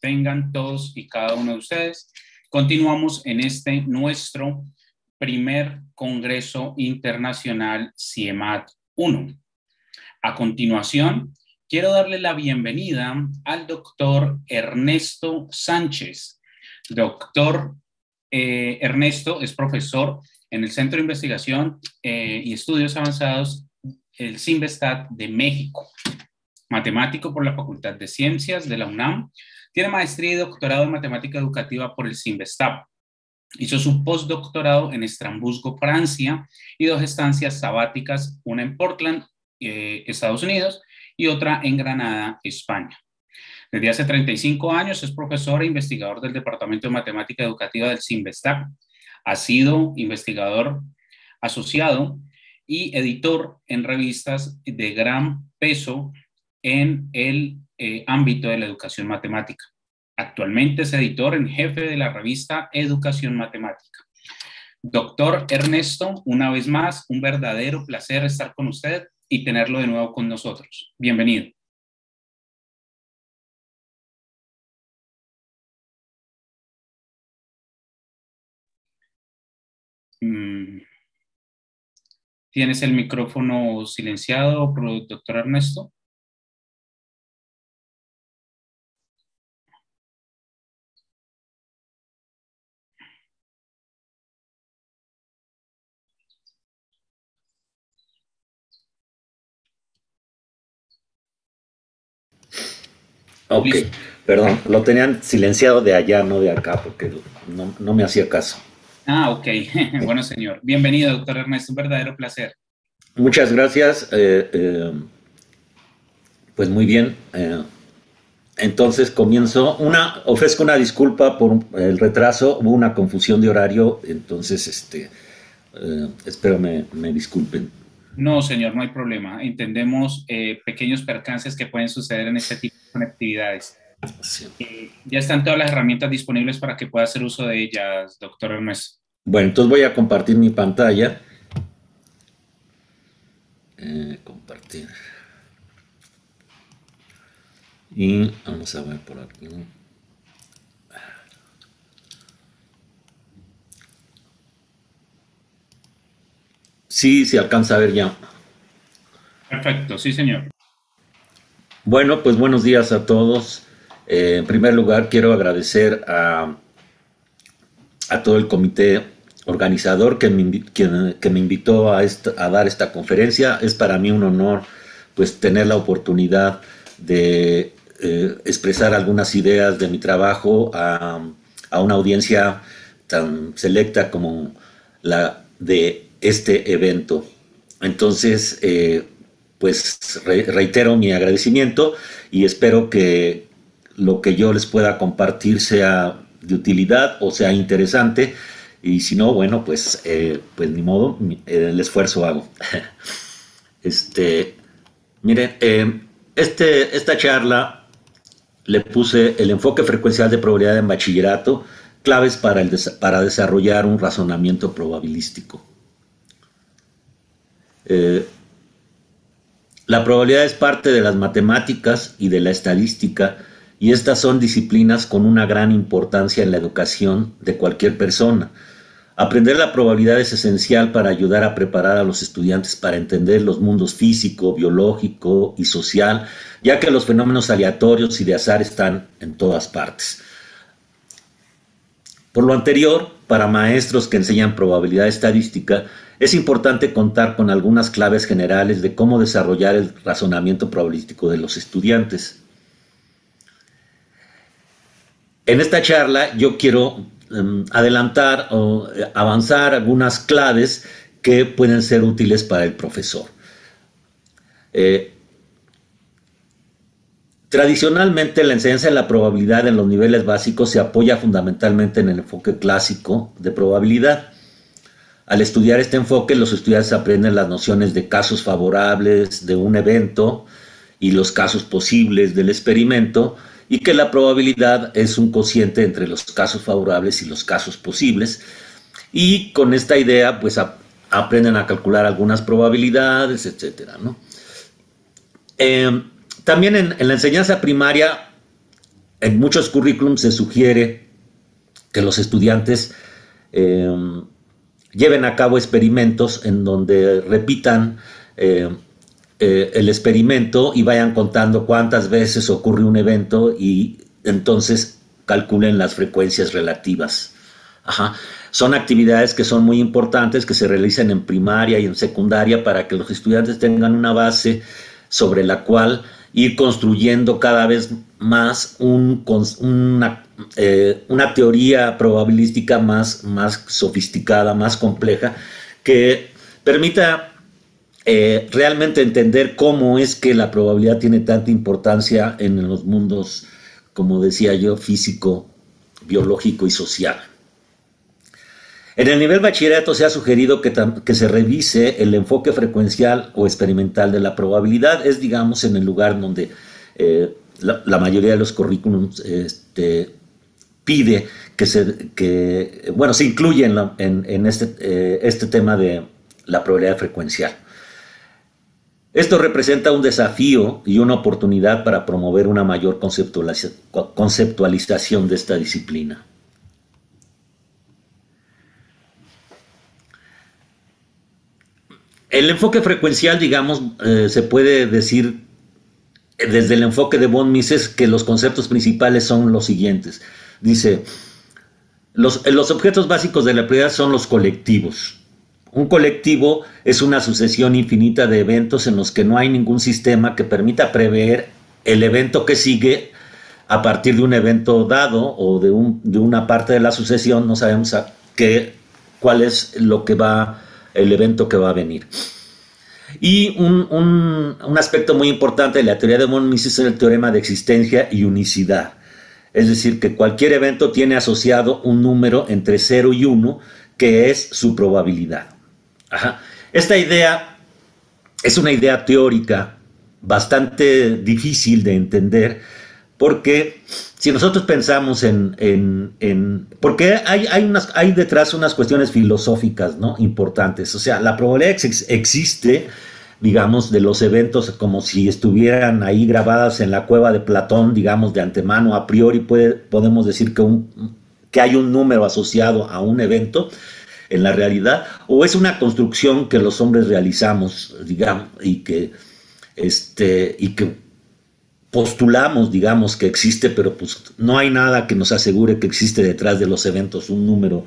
Tengan todos y cada uno de ustedes. Continuamos en este nuestro primer Congreso Internacional CIEMAT 1. A continuación, quiero darle la bienvenida al doctor Ernesto Sánchez. Doctor eh, Ernesto es profesor en el Centro de Investigación eh, y Estudios Avanzados, el CIMBESTAT de México matemático por la Facultad de Ciencias de la UNAM. Tiene maestría y doctorado en matemática educativa por el CIMBESTAP. Hizo su postdoctorado en Estrasburgo, Francia, y dos estancias sabáticas, una en Portland, eh, Estados Unidos, y otra en Granada, España. Desde hace 35 años es profesor e investigador del Departamento de Matemática Educativa del CIMBESTAP. Ha sido investigador asociado y editor en revistas de gran peso en el eh, ámbito de la educación matemática. Actualmente es editor en jefe de la revista Educación Matemática. Doctor Ernesto, una vez más, un verdadero placer estar con usted y tenerlo de nuevo con nosotros. Bienvenido. Mm. ¿Tienes el micrófono silenciado, doctor Ernesto? Ok, perdón, lo tenían silenciado de allá, no de acá, porque no, me hacía caso. Ah, ok. bueno, señor. Bienvenido, doctor Ernesto, un verdadero placer. Muchas gracias. Eh, eh, pues muy bien. Eh, entonces comienzo. Una, ofrezco una disculpa por el retraso, hubo una confusión de horario, entonces este, espero me, me disculpen. No, señor, no hay problema. Entendemos pequeños percances que pueden suceder en este tipo conectividades. Eh, ya están todas las herramientas disponibles para que pueda hacer uso de ellas, doctor Hermes. Bueno, entonces voy a compartir mi pantalla. Eh, compartir. Y vamos a ver por aquí. Sí, se alcanza a ver ya. Perfecto, sí, señor. Bueno, pues buenos días a todos. Eh, en primer lugar, quiero agradecer a, a todo el comité organizador que me, que, me invitó a, a, dar esta conferencia. Es para mí un honor pues tener la oportunidad de eh, expresar algunas ideas de mi trabajo a, a, una audiencia tan selecta como la de este evento. Entonces, eh, pues reitero mi agradecimiento y espero que lo que yo les pueda compartir sea de utilidad o sea interesante y si no, bueno, pues, eh, pues ni modo, el esfuerzo hago. este, miren, eh, este, esta charla le puse el enfoque frecuencial de probabilidad en bachillerato, claves para, el, para desarrollar un razonamiento probabilístico. Eh, la probabilidad es parte de las matemáticas y de la estadística y estas son disciplinas con una gran importancia en la educación de cualquier persona. Aprender la probabilidad es esencial para ayudar a preparar a los estudiantes para entender los mundos físico, biológico y social, ya que los fenómenos aleatorios y de azar están en todas partes. Por lo anterior, para maestros que enseñan probabilidad estadística, es importante contar con algunas claves generales de cómo desarrollar el razonamiento probabilístico de los estudiantes. En esta charla yo quiero em, adelantar o eh, avanzar algunas claves que pueden ser útiles para el profesor. Eh, tradicionalmente la enseñanza de la probabilidad en los niveles básicos se apoya fundamentalmente en el enfoque clásico de probabilidad. Al estudiar este enfoque, los estudiantes aprenden las nociones de casos favorables de un evento y los casos posibles del experimento, y que la probabilidad es un cociente entre los casos favorables y los casos posibles. Y con esta idea, pues aprenden a calcular algunas probabilidades, etc. Em, también en, la enseñanza primaria, en muchos currículums se sugiere que los estudiantes em, lleven a cabo experimentos en donde repitan eh, eh, el experimento y vayan contando cuántas veces ocurre un evento y entonces calculen las frecuencias relativas. Son actividades que son muy importantes, que se realizan en primaria y en secundaria para que los estudiantes tengan una base sobre la cual ir construyendo cada vez más una, eh, una, teoría probabilística más, más sofisticada, más compleja, que permita eh, realmente entender cómo es que la probabilidad tiene tanta importancia en los mundos, como decía yo, físico, biológico y social. En el nivel bachillerato se ha sugerido que, se revise el enfoque frecuencial o experimental de la probabilidad. Es, digamos, en el lugar donde eh, la, mayoría de los currículums este, pide que se, que, bueno, se incluye en, este, eh, este tema de la probabilidad frecuencial. Esto representa un desafío y una oportunidad para promover una mayor conceptualización de esta disciplina. El enfoque frecuencial, digamos, eh, se puede decir desde el enfoque de von Mises que los conceptos principales son los siguientes. Dice, los, los objetos básicos de la prioridad son los colectivos. Un colectivo es una sucesión infinita de eventos en los que no hay ningún sistema que permita prever el evento que sigue a partir de un evento dado o de, un, de una parte de la sucesión, no sabemos qué, cuál es lo que va el evento que va a venir. Y un, aspecto muy importante de la teoría de von es el teorema de existencia y unicidad. Es decir, que cualquier evento tiene asociado un número entre 0 y 1, que es su probabilidad. Esta idea es una idea teórica bastante difícil de entender, porque si nosotros pensamos en, en, porque hay, hay, unas, hay detrás unas cuestiones filosóficas ¿no? importantes, o sea, la probabilidad existe, digamos, de los eventos como si estuvieran ahí grabadas en la cueva de Platón, digamos, de antemano, a priori puede, podemos decir que, un, que hay un número asociado a un evento en la realidad, o es una construcción que los hombres realizamos, digamos, y que, este, y que postulamos, digamos, que existe, pero pues no hay nada que nos asegure que existe detrás de los eventos un número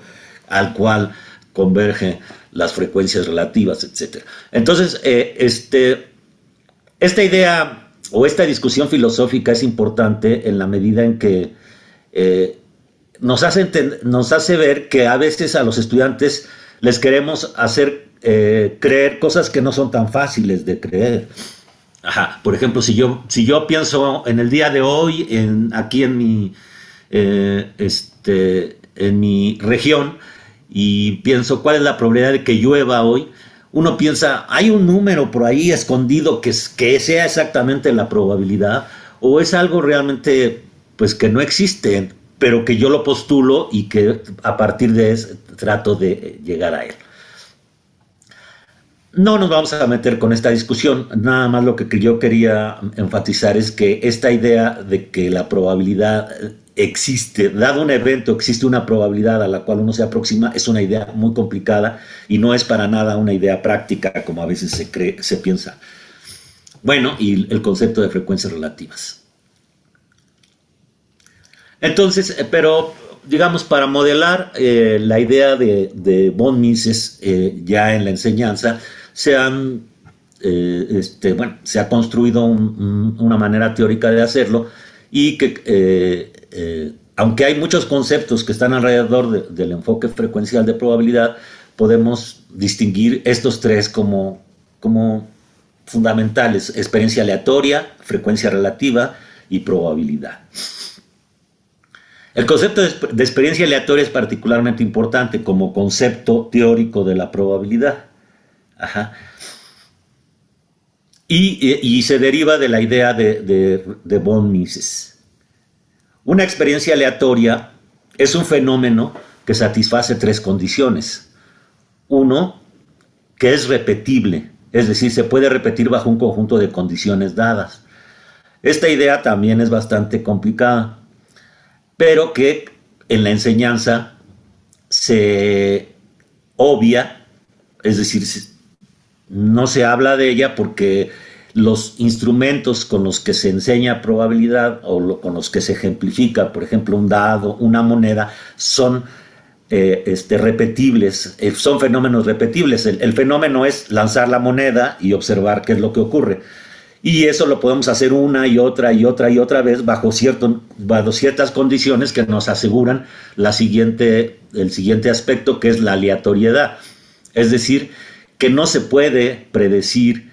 al cual convergen las frecuencias relativas, etc. Entonces, eh, este, esta idea o esta discusión filosófica es importante en la medida en que eh, nos, hace nos hace ver que a veces a los estudiantes les queremos hacer eh, creer cosas que no son tan fáciles de creer. Ajá. Por ejemplo, si yo, si yo pienso en el día de hoy, en, aquí en mi, eh, este, en mi región, y pienso cuál es la probabilidad de que llueva hoy, uno piensa, hay un número por ahí escondido que, que sea exactamente la probabilidad, o es algo realmente pues que no existe, pero que yo lo postulo y que a partir de eso trato de llegar a él. No nos vamos a meter con esta discusión, nada más lo que yo quería enfatizar es que esta idea de que la probabilidad existe, dado un evento existe una probabilidad a la cual uno se aproxima, es una idea muy complicada y no es para nada una idea práctica como a veces se cree, se piensa. Bueno, y el concepto de frecuencias relativas. Entonces, eh, pero digamos, para modelar eh, la idea de, de von Mises eh, ya en la enseñanza, eh, este, se ha construido una manera teórica de hacerlo y que, eh, eh, aunque hay muchos conceptos que están alrededor del enfoque frecuencial de probabilidad, podemos distinguir estos tres como fundamentales, experiencia aleatoria, frecuencia relativa y probabilidad. El concepto de experiencia aleatoria es particularmente importante como concepto teórico de la probabilidad. Y, se deriva de la idea de, de, von Mises. Una experiencia aleatoria es un fenómeno que satisface tres condiciones. Uno, que es repetible, es decir, se puede repetir bajo un conjunto de condiciones dadas. Esta idea también es bastante complicada, pero que en la enseñanza se obvia, es decir, no se habla de ella porque los instrumentos con los que se enseña probabilidad o con los que se ejemplifica, por ejemplo, un dado, una moneda, son eh, este, repetibles, eh, son fenómenos repetibles. El, fenómeno es lanzar la moneda y observar qué es lo que ocurre. Y eso lo podemos hacer una y otra y otra y otra vez bajo, cierto, bajo ciertas condiciones que nos aseguran la siguiente, el siguiente aspecto que es la aleatoriedad. Es decir, que no se puede predecir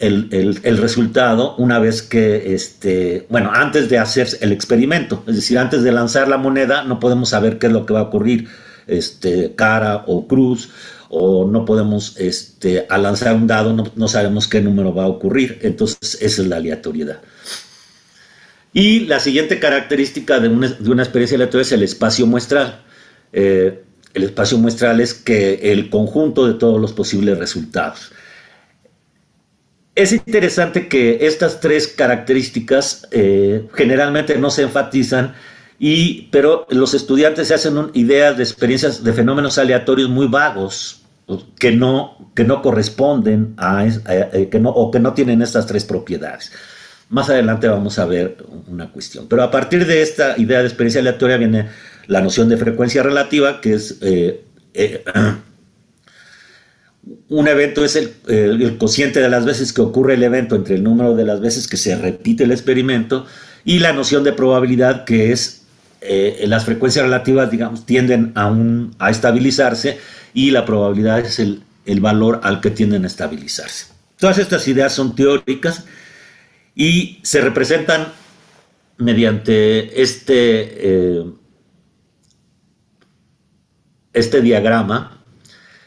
el, resultado una vez que, este, bueno, antes de hacer el experimento, es decir, antes de lanzar la moneda, no podemos saber qué es lo que va a ocurrir, este, cara o cruz, o no podemos, este, al lanzar un dado, no, sabemos qué número va a ocurrir, entonces esa es la aleatoriedad. Y la siguiente característica de una, de una experiencia aleatoria es el espacio muestral. Eh, el espacio muestral es que el conjunto de todos los posibles resultados. Es interesante que estas tres características eh, generalmente no se enfatizan, y, pero los estudiantes se hacen ideas de experiencias de fenómenos aleatorios muy vagos que no, que no corresponden a, que no, o que no tienen estas tres propiedades. Más adelante vamos a ver una cuestión. Pero a partir de esta idea de experiencia aleatoria viene la noción de frecuencia relativa, que es eh, eh, un evento es el, cociente de las veces que ocurre el evento entre el número de las veces que se repite el experimento y la noción de probabilidad que es eh, las frecuencias relativas, digamos, tienden a, a estabilizarse y la probabilidad es el, valor al que tienden a estabilizarse. Todas estas ideas son teóricas y se representan mediante este, este diagrama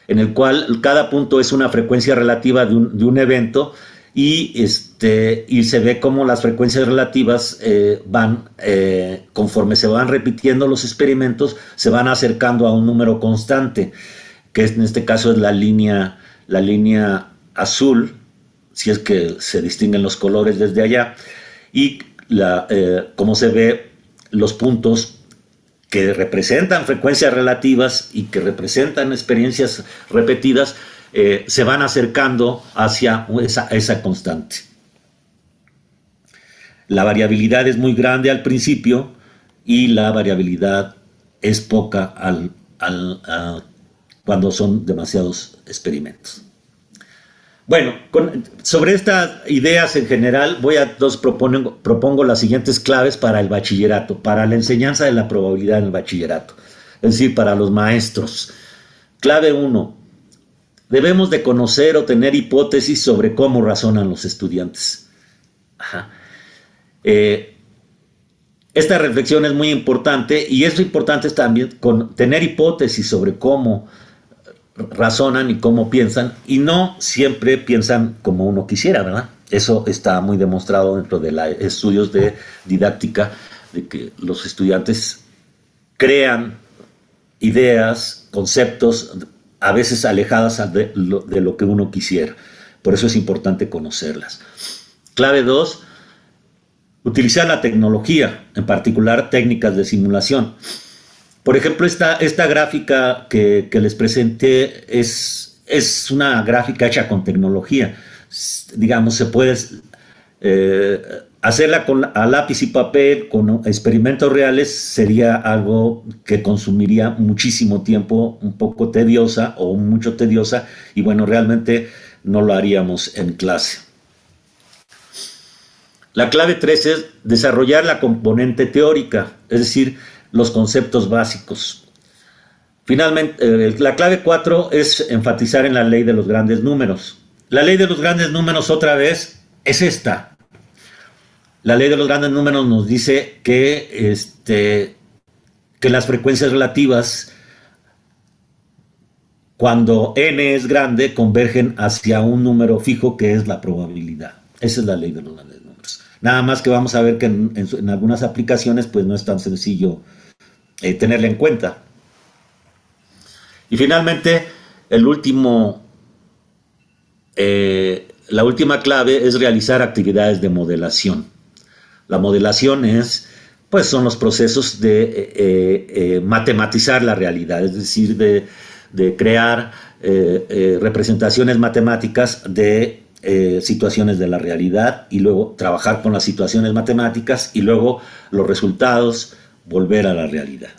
en el cual cada punto es una frecuencia relativa de un, evento y, este, y se ve cómo las frecuencias relativas eh, van, eh, conforme se van repitiendo los experimentos, se van acercando a un número constante, que en este caso es la línea, la línea azul, si es que se distinguen los colores desde allá, y la, eh, como se ve los puntos que representan frecuencias relativas y que representan experiencias repetidas, eh, se van acercando hacia esa, constante. La variabilidad es muy grande al principio y la variabilidad es poca al, cuando son demasiados experimentos. Bueno, sobre estas ideas en general, voy a dos propongo, propongo las siguientes claves para el bachillerato, para la enseñanza de la probabilidad en el bachillerato, es decir, para los maestros. Clave 1. Debemos de conocer o tener hipótesis sobre cómo razonan los estudiantes. Eh, esta reflexión es muy importante y es importante también con tener hipótesis sobre cómo razonan y cómo piensan y no siempre piensan como uno quisiera, ¿verdad? Eso está muy demostrado dentro de los estudios de didáctica, de que los estudiantes crean ideas, conceptos, a veces alejadas de lo, de lo que uno quisiera. Por eso es importante conocerlas. Clave 2, utilizar la tecnología, en particular técnicas de simulación. Por ejemplo, esta, esta gráfica que, les presenté es, es una gráfica hecha con tecnología. Digamos, se puede eh, hacerla con, a lápiz y papel, con experimentos reales, sería algo que consumiría muchísimo tiempo, un poco tediosa o mucho tediosa, y bueno, realmente no lo haríamos en clase. La clave 3 es desarrollar la componente teórica, es decir, los conceptos básicos. Finalmente, eh, la clave 4 es enfatizar en la ley de los grandes números. La ley de los grandes números otra vez es esta. La ley de los grandes números nos dice que, este, que las frecuencias relativas, cuando n es grande, convergen hacia un número fijo que es la probabilidad. Esa es la ley de los grandes. Nada más que vamos a ver que en, algunas aplicaciones pues no es tan sencillo eh, tenerla en cuenta. Y finalmente, el último, eh, la última clave es realizar actividades de modelación. La modelación es, pues son los procesos de eh, eh, matematizar la realidad, es decir, de, crear representaciones matemáticas de situaciones de la realidad y luego trabajar con las situaciones matemáticas y luego los resultados volver a la realidad.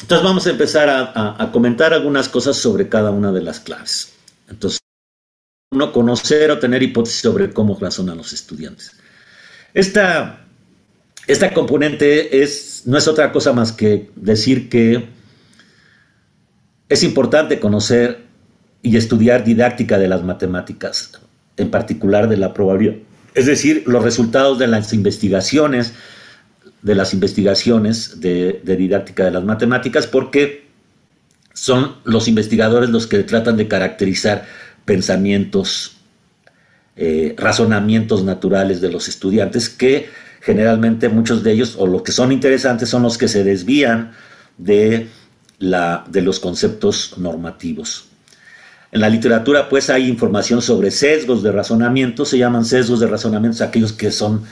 Entonces vamos a empezar a, comentar algunas cosas sobre cada una de las claves. Entonces, uno, conocer o tener hipótesis sobre cómo razonan los estudiantes. Esta, esta componente es, no es otra cosa más que decir que es importante conocer y estudiar didáctica de las matemáticas, en particular de la probabilidad. Es decir, los resultados de las investigaciones, de las investigaciones de, didáctica de las matemáticas porque son los investigadores los que tratan de caracterizar pensamientos, eh, razonamientos naturales de los estudiantes que generalmente muchos de ellos o los que son interesantes son los que se desvían de, la, de los conceptos normativos. En la literatura pues hay información sobre sesgos de razonamiento, se llaman sesgos de razonamiento aquellos que son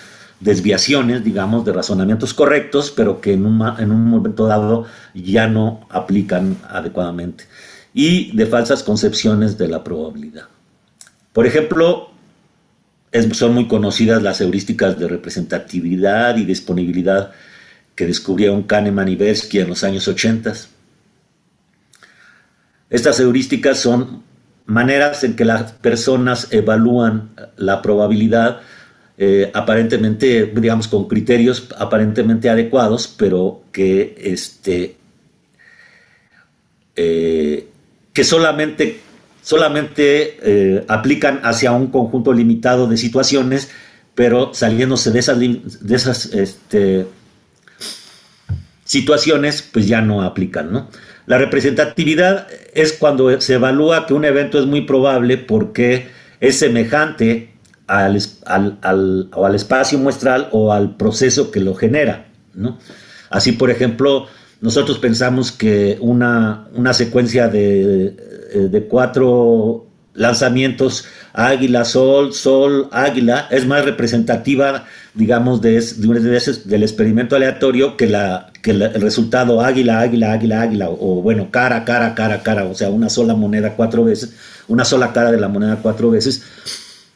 desviaciones, digamos, de razonamientos correctos, pero que en un, en un momento dado ya no aplican adecuadamente, y de falsas concepciones de la probabilidad. Por ejemplo, son muy conocidas las heurísticas de representatividad y disponibilidad que descubrieron Kahneman y Tversky en los años 80. Estas heurísticas son maneras en que las personas evalúan la probabilidad eh, aparentemente, digamos, con criterios aparentemente adecuados, pero que, este, eh, que solamente, solamente eh, aplican hacia un conjunto limitado de situaciones, pero saliéndose de esas, de esas este, situaciones, pues ya no aplican, ¿no? La representatividad es cuando se evalúa que un evento es muy probable porque es semejante al, al, o al espacio muestral o al proceso que lo genera. ¿no? Así, por ejemplo, nosotros pensamos que una, una secuencia de, eh, de, cuatro lanzamientos águila, sol, sol, águila, es más representativa, digamos, de, de, del experimento aleatorio que, la, que el resultado águila, águila, águila, águila, o, bueno, cara, cara, cara, cara, o sea, una sola moneda cuatro veces, una sola cara de la moneda cuatro veces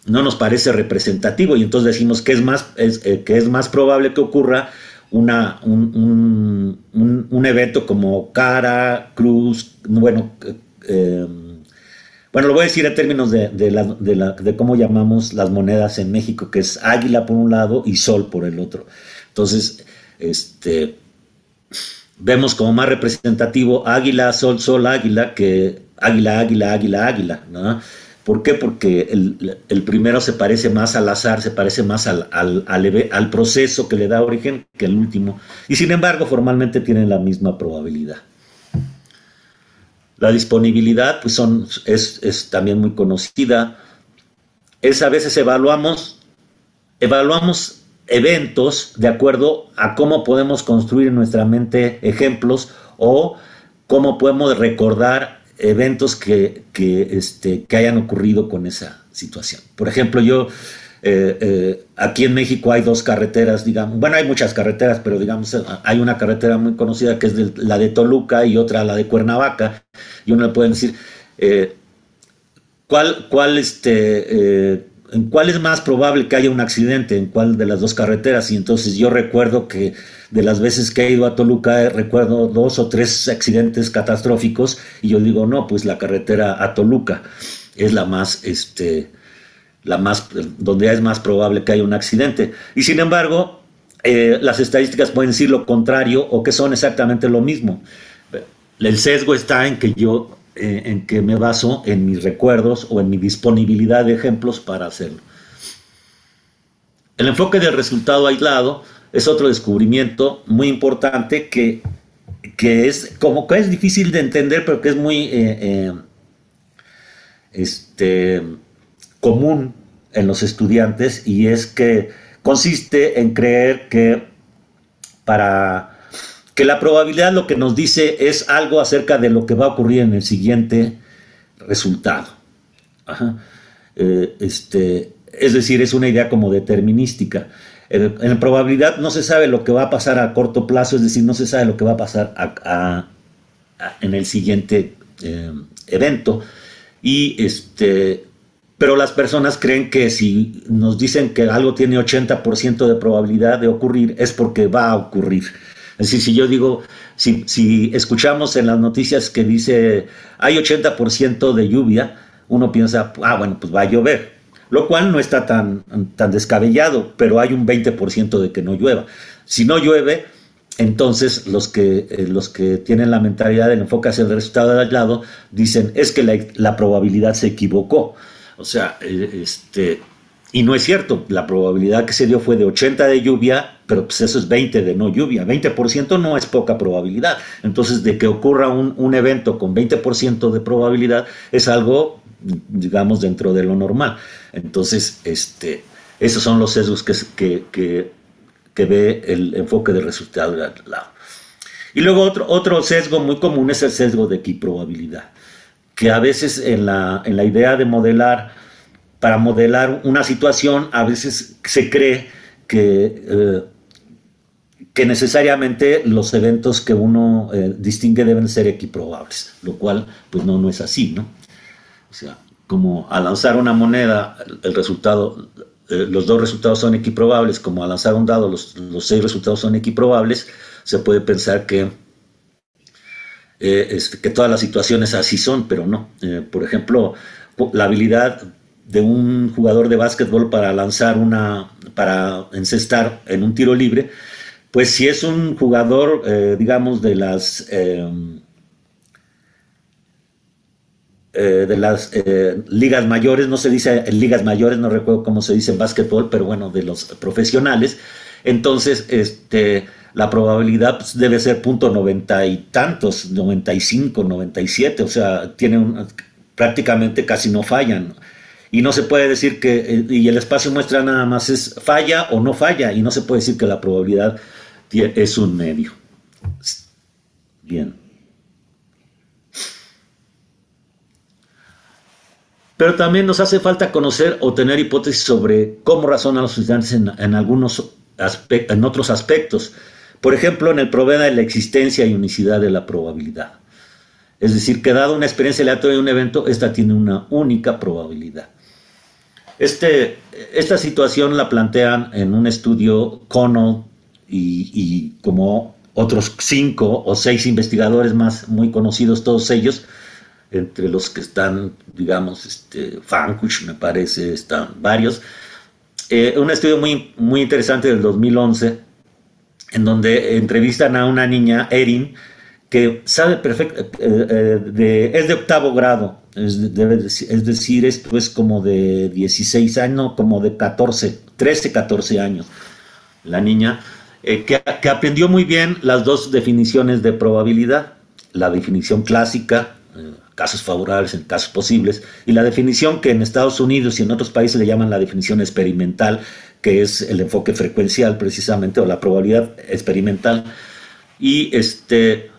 no nos parece representativo. Y entonces decimos que es más, eh, que es más probable que ocurra una, un, evento como cara, cruz, bueno, eh, bueno, lo voy a decir en términos de, de, cómo llamamos las monedas en México, que es águila por un lado y sol por el otro. Entonces, este, vemos como más representativo águila, sol, sol, águila, que águila, águila, águila, águila, ¿no? ¿Por qué? Porque el, primero se parece más al azar, se parece más al, al, proceso que le da origen que el último. Y sin embargo, formalmente tienen la misma probabilidad. La disponibilidad pues son, es, también muy conocida. Es a veces evaluamos, evaluamos eventos de acuerdo a cómo podemos construir en nuestra mente ejemplos o cómo podemos recordar eventos que, este, que hayan ocurrido con esa situación. Por ejemplo, yo, eh, eh, aquí en México hay dos carreteras, digamos, bueno, hay muchas carreteras, pero digamos, hay una carretera muy conocida que es la de Toluca y otra la de Cuernavaca, y uno le puede decir, eh, ¿cuál, cuál este, en cuál es más probable que haya un accidente, en cuál de las dos carreteras. Y entonces yo recuerdo que de las veces que he ido a Toluca, recuerdo dos o tres accidentes catastróficos y yo digo, no, pues la carretera a Toluca es la más, este, la más, donde es más probable que haya un accidente. Y sin embargo, eh, las estadísticas pueden decir lo contrario o que son exactamente lo mismo. El sesgo está en que yo eh, en que me baso en mis recuerdos o en mi disponibilidad de ejemplos para hacerlo. El enfoque del resultado aislado es otro descubrimiento muy importante que, que es como que es difícil de entender, pero que es muy eh, este, común en los estudiantes y es que consiste en creer que para que la probabilidad lo que nos dice es algo acerca de lo que va a ocurrir en el siguiente resultado. Eh, este, es decir, es una idea como determinística. En, probabilidad no se sabe lo que va a pasar a corto plazo, es decir, no se sabe lo que va a pasar en el siguiente eh, evento. Y este, pero las personas creen que si nos dicen que algo tiene 80% de probabilidad de ocurrir, es porque va a ocurrir. Es decir, si yo digo, si, si escuchamos en las noticias que dice hay 80% de lluvia, uno piensa, ah, bueno, pues va a llover lo cual no está tan, tan descabellado, pero hay un 20% de que no llueva. Si no llueve, entonces los que, eh, los que tienen la mentalidad del enfoque hacia el resultado del lado dicen es que la, probabilidad se equivocó. O sea, eh, este, y no es cierto, la probabilidad que se dio fue de 80 de lluvia, pero pues eso es 20 de no lluvia. 20% no es poca probabilidad. Entonces, de que ocurra un, un evento con 20% de probabilidad es algo digamos, dentro de lo normal. Entonces, este, esos son los sesgos que, que, ve el enfoque de resultado. Y luego otro, otro sesgo muy común es el sesgo de equiprobabilidad, que a veces en la, en la idea de modelar, para modelar una situación, a veces se cree que, eh, que necesariamente los eventos que uno eh, distingue deben ser equiprobables, lo cual pues no, no es así, ¿no? O sea, como al lanzar una moneda, el resultado, eh, los dos resultados son equiprobables, como al lanzar un dado, los, seis resultados son equiprobables, se puede pensar que, eh, que todas las situaciones así son, pero no. Eh, por ejemplo, la habilidad de un jugador de básquetbol para lanzar una, para encestar en un tiro libre, pues si es un jugador, digamos, de las eh, de las eh, ligas mayores, no se dice en ligas mayores, no recuerdo cómo se dice en básquetbol, pero bueno, de los profesionales. Entonces, este, la probabilidad pues, debe ser punto noventa y tantos, 95, 97, o sea, tiene prácticamente casi no fallan. Y no se puede decir que, eh, y el espacio muestra nada más es falla o no falla, y no se puede decir que la probabilidad es un medio. Bien. Pero también nos hace falta conocer o tener hipótesis sobre cómo razonan los estudiantes en, algunos en otros aspectos. Por ejemplo, en el problema de la existencia y unicidad de la probabilidad. Es decir, que dado una experiencia aleatoria de un evento, esta tiene una única probabilidad. Este, esta situación la plantean en un estudio Connell y, como otros cinco o seis investigadores más muy conocidos, todos ellos, entre los que están, digamos, este, Fankush, me parece, están varios. Eh, un estudio muy, muy interesante del 2011, en donde entrevistan a una niña, Erin, que sabe perfecto, eh, eh, es de octavo grado, es, decir, esto es como de 16 años, como de 14, 13, 14 años, la niña, que, que aprendió muy bien las dos definiciones de probabilidad, la definición clásica, casos favorables, en casos posibles, y la definición que en Estados Unidos y en otros países le llaman la definición experimental, que es el enfoque frecuencial precisamente, o la probabilidad experimental. Y, este,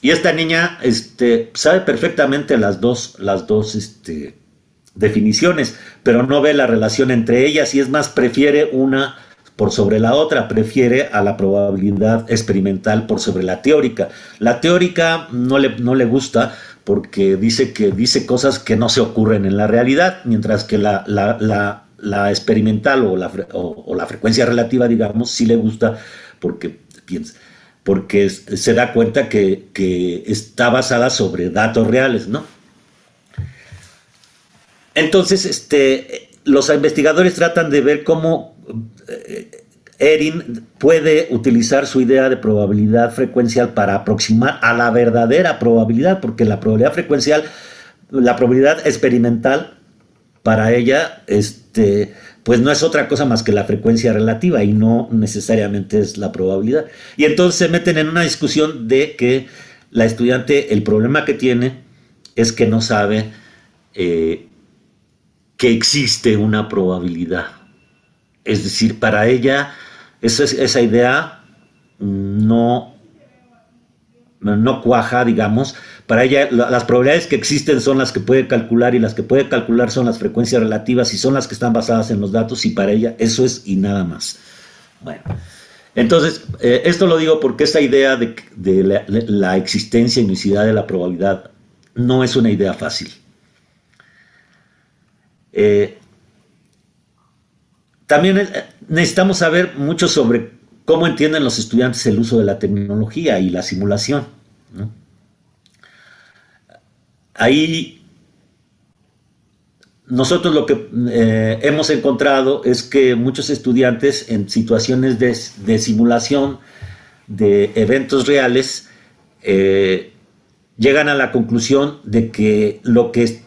y esta niña este, sabe perfectamente las dos, las dos este, definiciones, pero no ve la relación entre ellas y es más, prefiere una por sobre la otra, prefiere a la probabilidad experimental por sobre la teórica. La teórica no le, no le gusta porque dice que dice cosas que no se ocurren en la realidad, mientras que la, la, experimental o la, o, la, frecuencia relativa, digamos, sí le gusta porque, porque se da cuenta que, que, está basada sobre datos reales, ¿no? Entonces, este, los investigadores tratan de ver cómo eh, Erin puede utilizar su idea de probabilidad frecuencial para aproximar a la verdadera probabilidad, porque la probabilidad frecuencial, la probabilidad experimental, para ella, este, pues no es otra cosa más que la frecuencia relativa y no necesariamente es la probabilidad. Y entonces se meten en una discusión de que la estudiante, el problema que tiene es que no sabe eh, que existe una probabilidad. Es decir, para ella esa, idea no, no cuaja, digamos, Para ella las probabilidades que existen son las que puede calcular y las que puede calcular son las frecuencias relativas y son las que están basadas en los datos y para ella eso es y nada más. Bueno, entonces eh, esto lo digo porque esta idea de, la, existencia y unicidad de la probabilidad no es una idea fácil. Eh, también eh, necesitamos saber mucho sobre cómo entienden los estudiantes el uso de la tecnología y la simulación. Ahí nosotros lo que eh, hemos encontrado es que muchos estudiantes en situaciones de, simulación de eventos reales eh, llegan a la conclusión de que lo que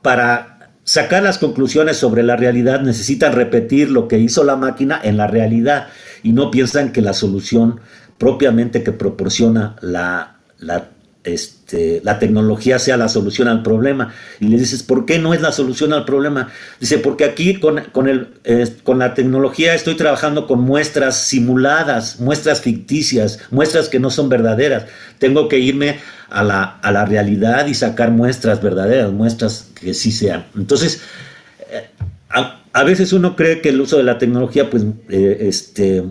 para sacar las conclusiones sobre la realidad necesitan repetir lo que hizo la máquina en la realidad y no piensan que la solución propiamente que proporciona la, la, este, la tecnología sea la solución al problema. Y le dices, ¿por qué no es la solución al problema? Dice, porque aquí con, con, el, con la tecnología estoy trabajando con muestras simuladas, muestras ficticias, muestras que no son verdaderas. Tengo que irme a la, a la realidad y sacar muestras verdaderas, muestras que sí sean. Entonces, eh, a veces uno cree que el uso de la tecnología, pues, eh, este,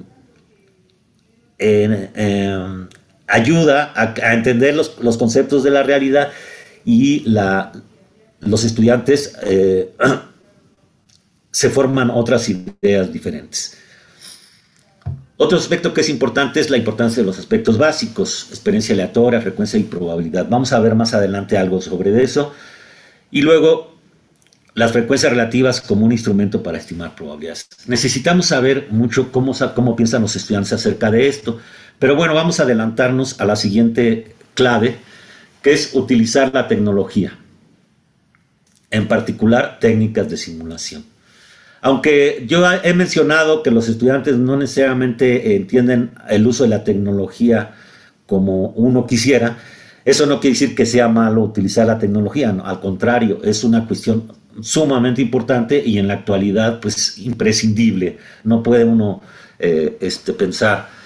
ayuda a, entender los, conceptos de la realidad y los estudiantes eh, se forman otras ideas diferentes. Otro aspecto que es importante es la importancia de los aspectos básicos, experiencia aleatoria, frecuencia y probabilidad. Vamos a ver más adelante algo sobre eso. Y luego las frecuencias relativas como un instrumento para estimar probabilidades. Necesitamos saber mucho cómo, cómo piensan los estudiantes acerca de esto, pero bueno, vamos a adelantarnos a la siguiente clave, que es utilizar la tecnología, en particular técnicas de simulación. Aunque yo he mencionado que los estudiantes no necesariamente entienden el uso de la tecnología como uno quisiera, eso no quiere decir que sea malo utilizar la tecnología, al contrario, es una cuestión sumamente importante y en la actualidad pues imprescindible. No puede uno eh, este, pensar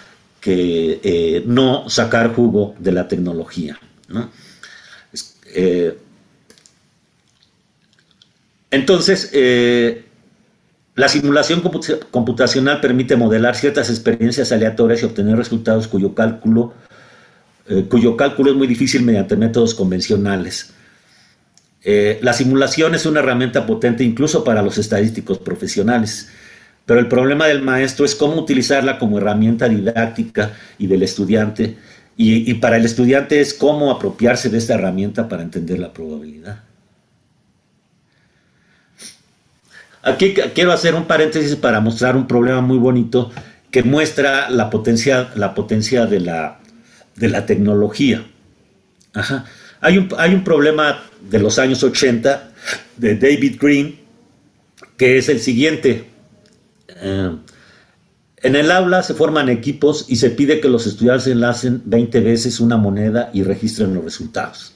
que eh, no sacar jugo de la tecnología. Eh, entonces, la simulación computacional permite modelar ciertas experiencias aleatorias y obtener resultados cuyo cálculo, cuyo cálculo es muy difícil mediante métodos convencionales. Eh, la simulación es una herramienta potente incluso para los estadísticos profesionales, pero el problema del maestro es cómo utilizarla como herramienta didáctica y del estudiante, y, para el estudiante es cómo apropiarse de esta herramienta para entender la probabilidad. Aquí quiero hacer un paréntesis para mostrar un problema muy bonito que muestra la potencia, la potencia de, la, de la tecnología. Ajá. Hay un, problema de los años 80 de David Green que es el siguiente. Eh, en el aula se forman equipos y se pide que los estudiantes enlacen 20 veces una moneda y registren los resultados.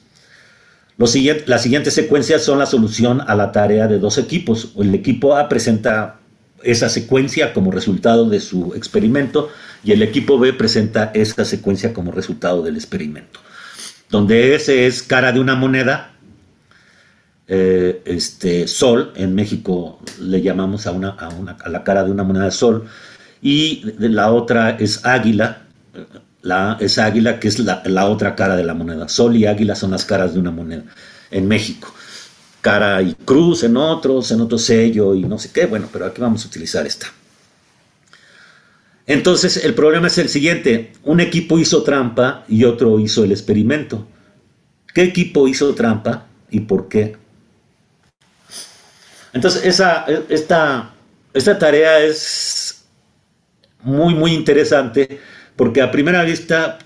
las siguientes secuencias son la solución a la tarea de dos equipos. El equipo A presenta esa secuencia como resultado de su experimento y el equipo B presenta esta secuencia como resultado del experimento donde ese es cara de una moneda, eh, este, sol, en México le llamamos a, una, a, la cara de una moneda sol, y la otra es águila, la, es águila que es la, la, otra cara de la moneda. Sol y águila son las caras de una moneda en México. Cara y cruz en otros, en otro sello y no sé qué, bueno, pero aquí vamos a utilizar esta. Entonces el problema es el siguiente, un equipo hizo trampa y otro hizo el experimento. ¿Qué equipo hizo trampa y por qué? Entonces esa, esta, esta tarea es muy, muy interesante porque a primera vista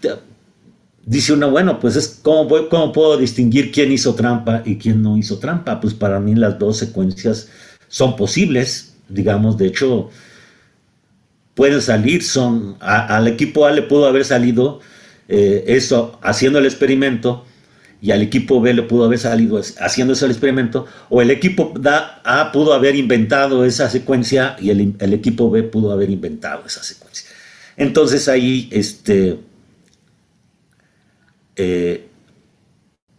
dice uno, bueno, pues es ¿cómo, cómo puedo distinguir quién hizo trampa y quién no hizo trampa. Pues para mí las dos secuencias son posibles, digamos, de hecho pueden salir, son, al equipo A le pudo haber salido eh, eso haciendo el experimento y al equipo B le pudo haber salido haciendo ese experimento, o el equipo A pudo haber inventado esa secuencia y el, equipo B pudo haber inventado esa secuencia. Entonces ahí este, eh,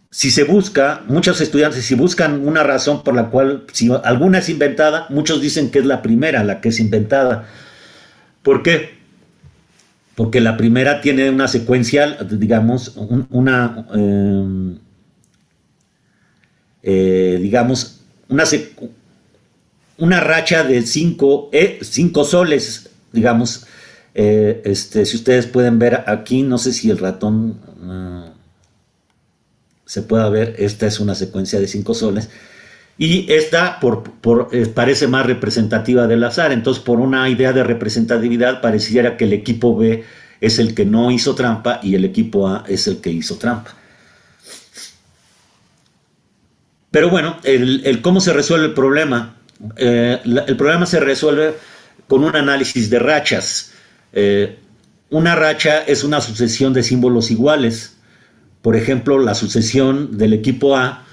si se busca, muchos estudiantes, si buscan una razón por la cual, si alguna es inventada, muchos dicen que es la primera la que es inventada. ¿Por qué? Porque la primera tiene una secuencia, digamos, una, em, eh, digamos, una, una racha de cinco, eh, cinco soles, digamos. Eh, este, si ustedes pueden ver aquí, no sé si el ratón se pueda ver, esta es una secuencia de cinco soles. Y esta eh, parece más representativa del azar. Entonces, por una idea de representatividad, pareciera que el equipo B es el que no hizo trampa y el equipo A es el que hizo trampa. Pero bueno, el, cómo se resuelve el problema. Eh, el problema se resuelve con un análisis de rachas. Eh, una racha es una sucesión de símbolos iguales. Por ejemplo, la sucesión del equipo A,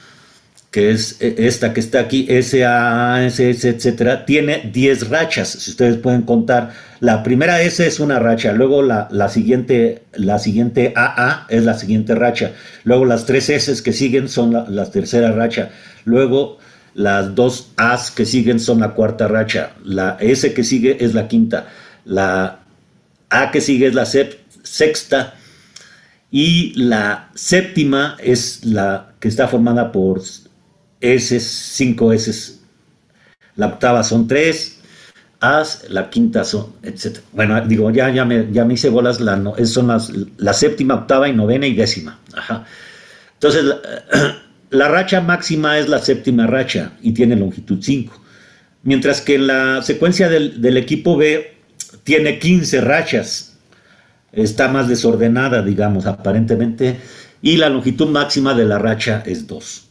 que es eh, esta que está aquí, SA, SS, etcétera, tiene 10 rachas. Si ustedes pueden contar, la primera S es una racha, luego la, siguiente, la siguiente AA es la siguiente racha, luego las tres S que siguen son la, la tercera racha, luego las dos A's que siguen son la cuarta racha, la S que sigue es la quinta, la a que sigue es la sexta. Y la séptima es la que está formada por S, cinco S. La octava son tres, As, la quinta son, etc. Bueno, digo, ya, ya, me, ya me hice bolas, la, son las, la séptima, octava y novena y décima. Entonces, la, racha máxima es la séptima racha y tiene longitud 5. Mientras que la secuencia del, del equipo B tiene 15 rachas, está más desordenada, digamos, aparentemente, y la longitud máxima de la racha es 2.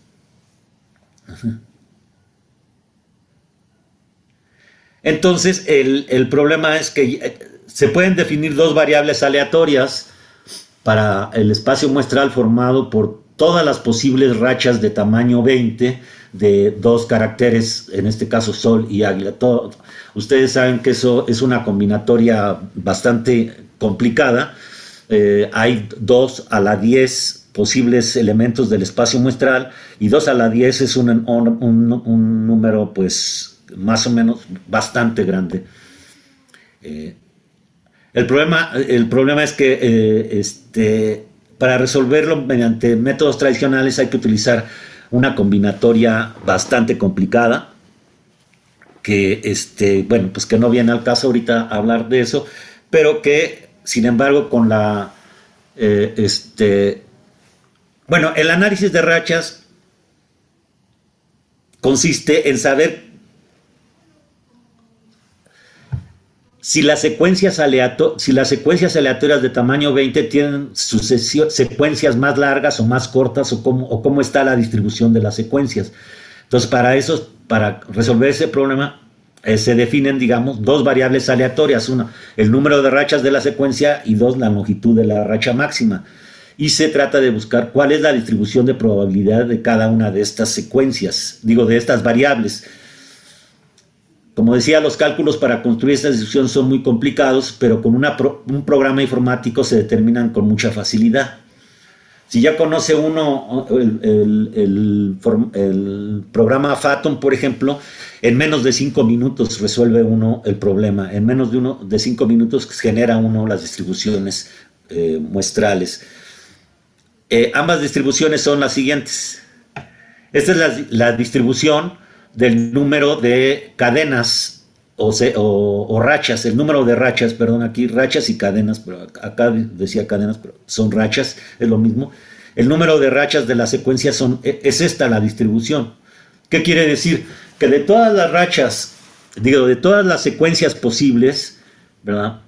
Entonces, el, problema es que eh, se pueden definir dos variables aleatorias para el espacio muestral formado por todas las posibles rachas de tamaño 20 de dos caracteres, en este caso sol y águila. ustedes saben que eso es una combinatoria bastante complicada. Eh, hay dos a la 10 posibles elementos del espacio muestral y 2 a la 10 es un, un, número pues más o menos bastante grande. Eh, el, problema, el problema es que eh, este, para resolverlo mediante métodos tradicionales hay que utilizar una combinatoria bastante complicada, que, este, bueno, pues que no viene al caso ahorita hablar de eso, pero que, sin embargo, con la, eh, este, bueno, el análisis de rachas consiste en saber si las secuencias, aleatorias de tamaño 20 tienen secuencias más largas o más cortas o cómo, o cómo está la distribución de las secuencias. Entonces, para eso, para resolver ese problema, eh, se definen, digamos, dos variables aleatorias. Una, el número de rachas de la secuencia y dos, la longitud de la racha máxima. Y se trata de buscar cuál es la distribución de probabilidad de cada una de estas secuencias, digo, de estas variables. Como decía, los cálculos para construir esta distribución son muy complicados, pero con un programa informático se determinan con mucha facilidad. Si ya conoce uno el, programa Fathom, por ejemplo, en menos de cinco minutos resuelve uno el problema. En menos de, uno, de cinco minutos genera uno las distribuciones eh, muestrales. Eh, ambas distribuciones son las siguientes. Esta es la distribución del número de cadenas o, rachas, el número de rachas, perdón, aquí rachas y cadenas, pero acá decía cadenas, pero son rachas, es lo mismo. El número de rachas de la secuencia son, e, es esta la distribución. ¿Qué quiere decir? Que de todas las rachas, digo, de todas las secuencias posibles, ¿verdad?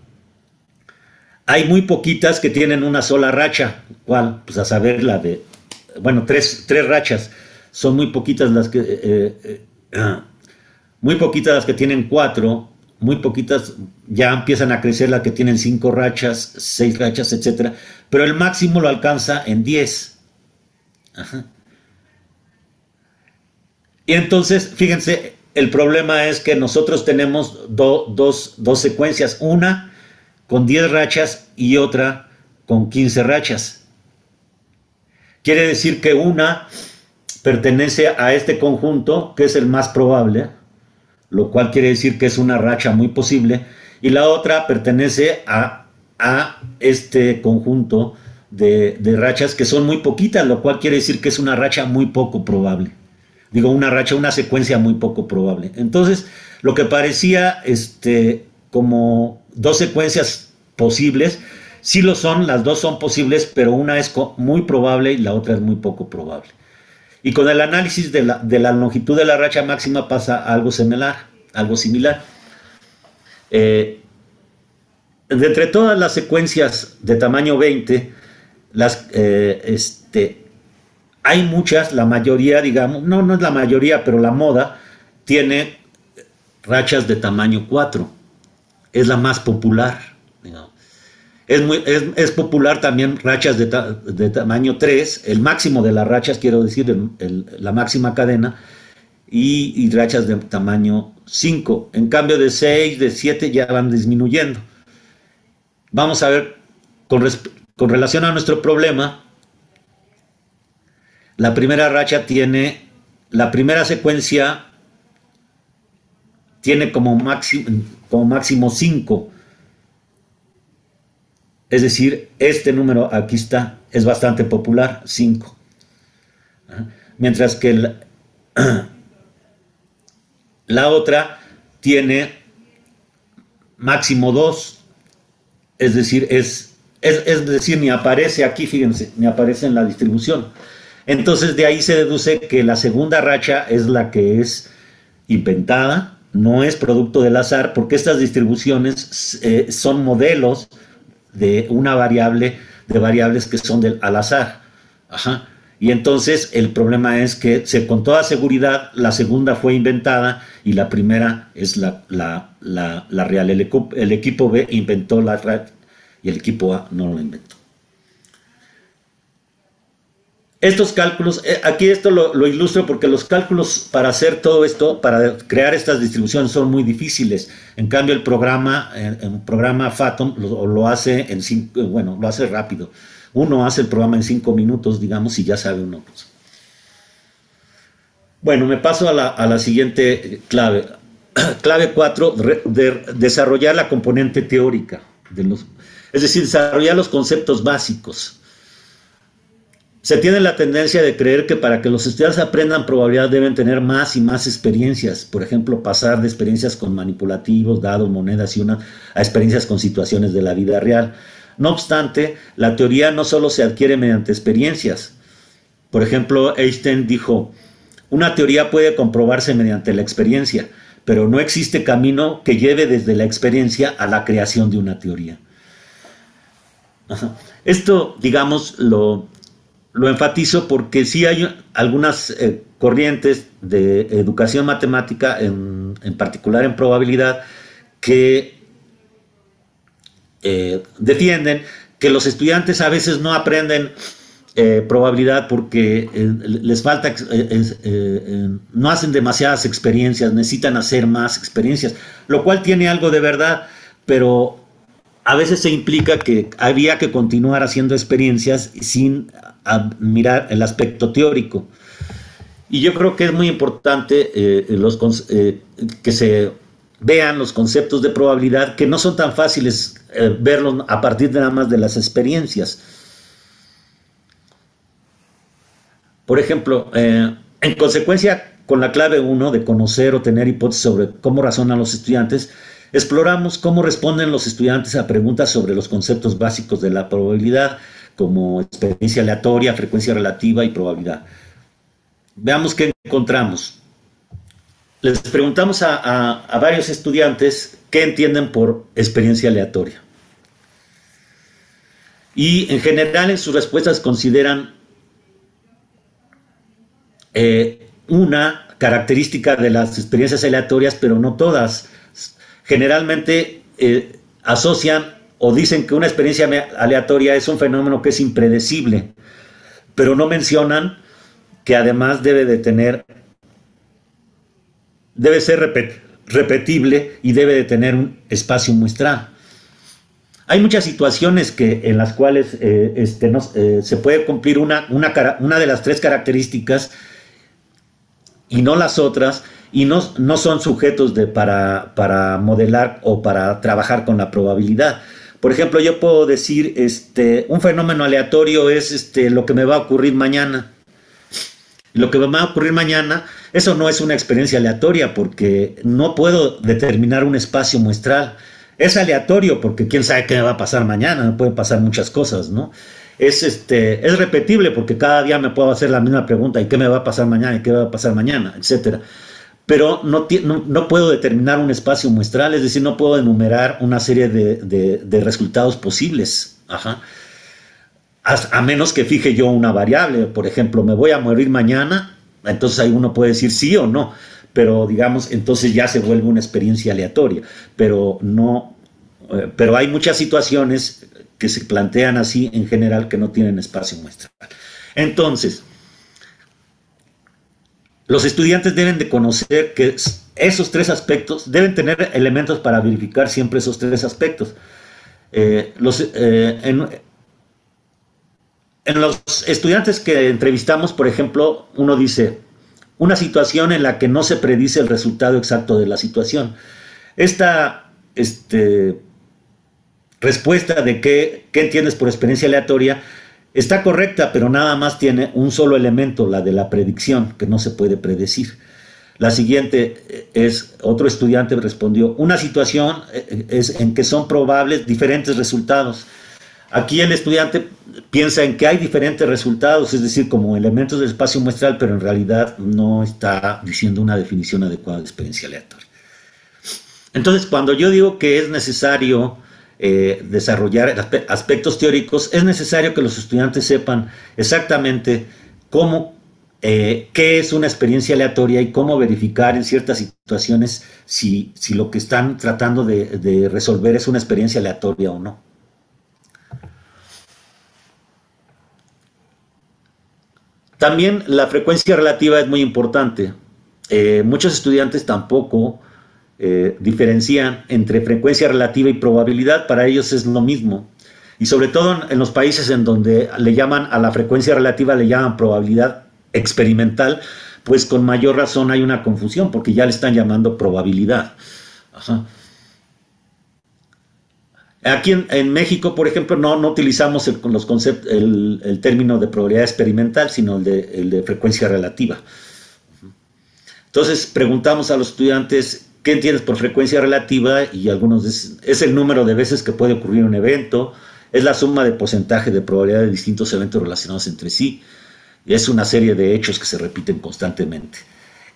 Hay muy poquitas que tienen una sola racha. ¿Cuál? Pues a saber la de, bueno, tres, tres rachas. Son muy poquitas las que, eh, eh, muy poquitas las que tienen cuatro, muy poquitas ya empiezan a crecer las que tienen cinco rachas, seis rachas, etc. Pero el máximo lo alcanza en diez. Y entonces, fíjense, el problema es que nosotros tenemos dos, dos secuencias, una con 10 rachas y otra con 15 rachas. quiere decir que una pertenece a este conjunto, que es el más probable, lo cual quiere decir que es una racha muy posible, y la otra pertenece a, a este conjunto de, de, rachas que son muy poquitas, lo cual quiere decir que es una racha muy poco probable. Digo, una racha, una secuencia muy poco probable. Entonces, lo que parecía este, como dos secuencias posibles, sí lo son, las dos son posibles, pero una es muy probable y la otra es muy poco probable. Y con el análisis de la, de la longitud de la racha máxima pasa algo similar. Algo similar. Eh, de entre todas las secuencias de tamaño 20, las, eh, este, hay muchas, la mayoría, digamos, no, no es la mayoría, pero la moda tiene rachas de tamaño 4. Es la más popular. Es, es, popular también rachas de, tamaño 3, el máximo de las rachas, quiero decir, la máxima cadena, y, y, rachas de tamaño 5. En cambio de 6, de 7 ya van disminuyendo. Vamos a ver, con, con relación a nuestro problema, la primera racha tiene, la primera secuencia tiene como máximo, como máximo 5. Es decir, este número aquí está, es bastante popular, 5. Mientras que la otra tiene máximo 2. Es decir, es, es, es decir, ni aparece aquí, fíjense, ni aparece en la distribución. Entonces de ahí se deduce que la segunda racha es la que es inventada, no es producto del azar, porque estas distribuciones eh, son modelos de una variable, de variables que son del, al azar. Ajá. Y entonces el problema es que se, con toda seguridad la segunda fue inventada y la primera es la, la, la, real. El, el, equipo B inventó la red y el equipo A no lo inventó. Estos cálculos, eh, aquí esto lo, ilustro porque los cálculos para hacer todo esto, para crear estas distribuciones son muy difíciles. En cambio el programa, el, programa Fathom lo, hace en cinco, bueno, lo hace rápido. Uno hace el programa en cinco minutos, digamos, y ya sabe uno. Pues. Bueno, me paso a la, a la siguiente clave. clave 4, de, desarrollar la componente teórica. De los, es decir, desarrollar los conceptos básicos. Se tiene la tendencia de creer que para que los estudiantes aprendan probabilidad deben tener más y más experiencias. Por ejemplo, pasar de experiencias con manipulativos, dados, monedas y una a experiencias con situaciones de la vida real. No obstante, la teoría no solo se adquiere mediante experiencias. Por ejemplo, Einstein dijo, una teoría puede comprobarse mediante la experiencia, pero no existe camino que lleve desde la experiencia a la creación de una teoría. Esto, digamos, lo, lo enfatizo porque sí hay algunas eh, corrientes de educación matemática, en, particular en probabilidad, que eh, defienden que los estudiantes a veces no aprenden eh, probabilidad porque les falta, no hacen demasiadas experiencias, necesitan hacer más experiencias, lo cual tiene algo de verdad, pero a veces se implica que había que continuar haciendo experiencias sin mirar el aspecto teórico. Y yo creo que es muy importante eh, los, eh, que se vean los conceptos de probabilidad, que no son tan fáciles eh, verlos a partir de nada más de las experiencias. Por ejemplo, en consecuencia con la clave 1 de conocer o tener hipótesis sobre cómo razonan los estudiantes, exploramos cómo responden los estudiantes a preguntas sobre los conceptos básicos de la probabilidad, como experiencia aleatoria, frecuencia relativa y probabilidad. Veamos qué encontramos. Les preguntamos a, varios estudiantes qué entienden por experiencia aleatoria. Y en general en sus respuestas consideran eh, una característica de las experiencias aleatorias, pero no todas. Generalmente eh, asocian o dicen que una experiencia aleatoria es un fenómeno que es impredecible, pero no mencionan que además debe de tener, debe ser repetible y debe de tener un espacio muestral. hay muchas situaciones que, en las cuales eh, este, no, eh, se puede cumplir una, una, una, de las tres características y no las otras, y no, no son sujetos de, para, para, modelar o para trabajar con la probabilidad. Por ejemplo, yo puedo decir, este, un fenómeno aleatorio es este, lo que me va a ocurrir mañana. Lo que me va a ocurrir mañana, eso no es una experiencia aleatoria porque no puedo determinar un espacio muestral es aleatorio porque quién sabe qué me va a pasar mañana, pueden pasar muchas cosas, ¿no? Es, este, es repetible porque cada día me puedo hacer la misma pregunta, ¿y qué me va a pasar mañana? ¿Y qué va a pasar mañana? Etcétera. Pero no, puedo determinar un espacio muestral, es decir, no puedo enumerar una serie de, resultados posibles. Ajá. A, menos que fije yo una variable, por ejemplo, me voy a morir mañana, entonces ahí uno puede decir sí o no pero digamos, entonces ya se vuelve una experiencia aleatoria, pero no, eh, pero hay muchas situaciones que se plantean así en general que no tienen espacio muestral. Entonces, los estudiantes deben de conocer que esos tres aspectos deben tener elementos para verificar siempre esos tres aspectos. Eh, los, eh, en, los estudiantes que entrevistamos, por ejemplo, uno dice, una situación en la que no se predice el resultado exacto de la situación. Esta este, respuesta de qué, qué entiendes por experiencia aleatoria está correcta, pero nada más tiene un solo elemento, la de la predicción, que no se puede predecir. La siguiente es, otro estudiante respondió, una situación eh, eh, en que son probables diferentes resultados. Aquí el estudiante piensa en que hay diferentes resultados, es decir, como elementos del espacio muestral, pero en realidad no está diciendo una definición adecuada de experiencia aleatoria. Entonces, cuando yo digo que es necesario eh, desarrollar aspectos teóricos, es necesario que los estudiantes sepan exactamente cómo, eh, qué es una experiencia aleatoria y cómo verificar en ciertas situaciones si, si lo que están tratando de resolver es una experiencia aleatoria o no. También la frecuencia relativa es muy importante. Eh, muchos estudiantes tampoco eh, diferencian entre frecuencia relativa y probabilidad, para ellos es lo mismo. Y sobre todo en, los países en donde le llaman a la frecuencia relativa, le llaman probabilidad experimental, pues con mayor razón hay una confusión, porque ya le están llamando probabilidad. Aquí en, México, por ejemplo, no, no utilizamos el, los el, término de probabilidad experimental, sino el de, frecuencia relativa. Entonces preguntamos a los estudiantes, ¿qué entiendes por frecuencia relativa? Y algunos dicen, es el número de veces que puede ocurrir un evento, es la suma de porcentaje de probabilidad de distintos eventos relacionados entre sí, y es una serie de hechos que se repiten constantemente.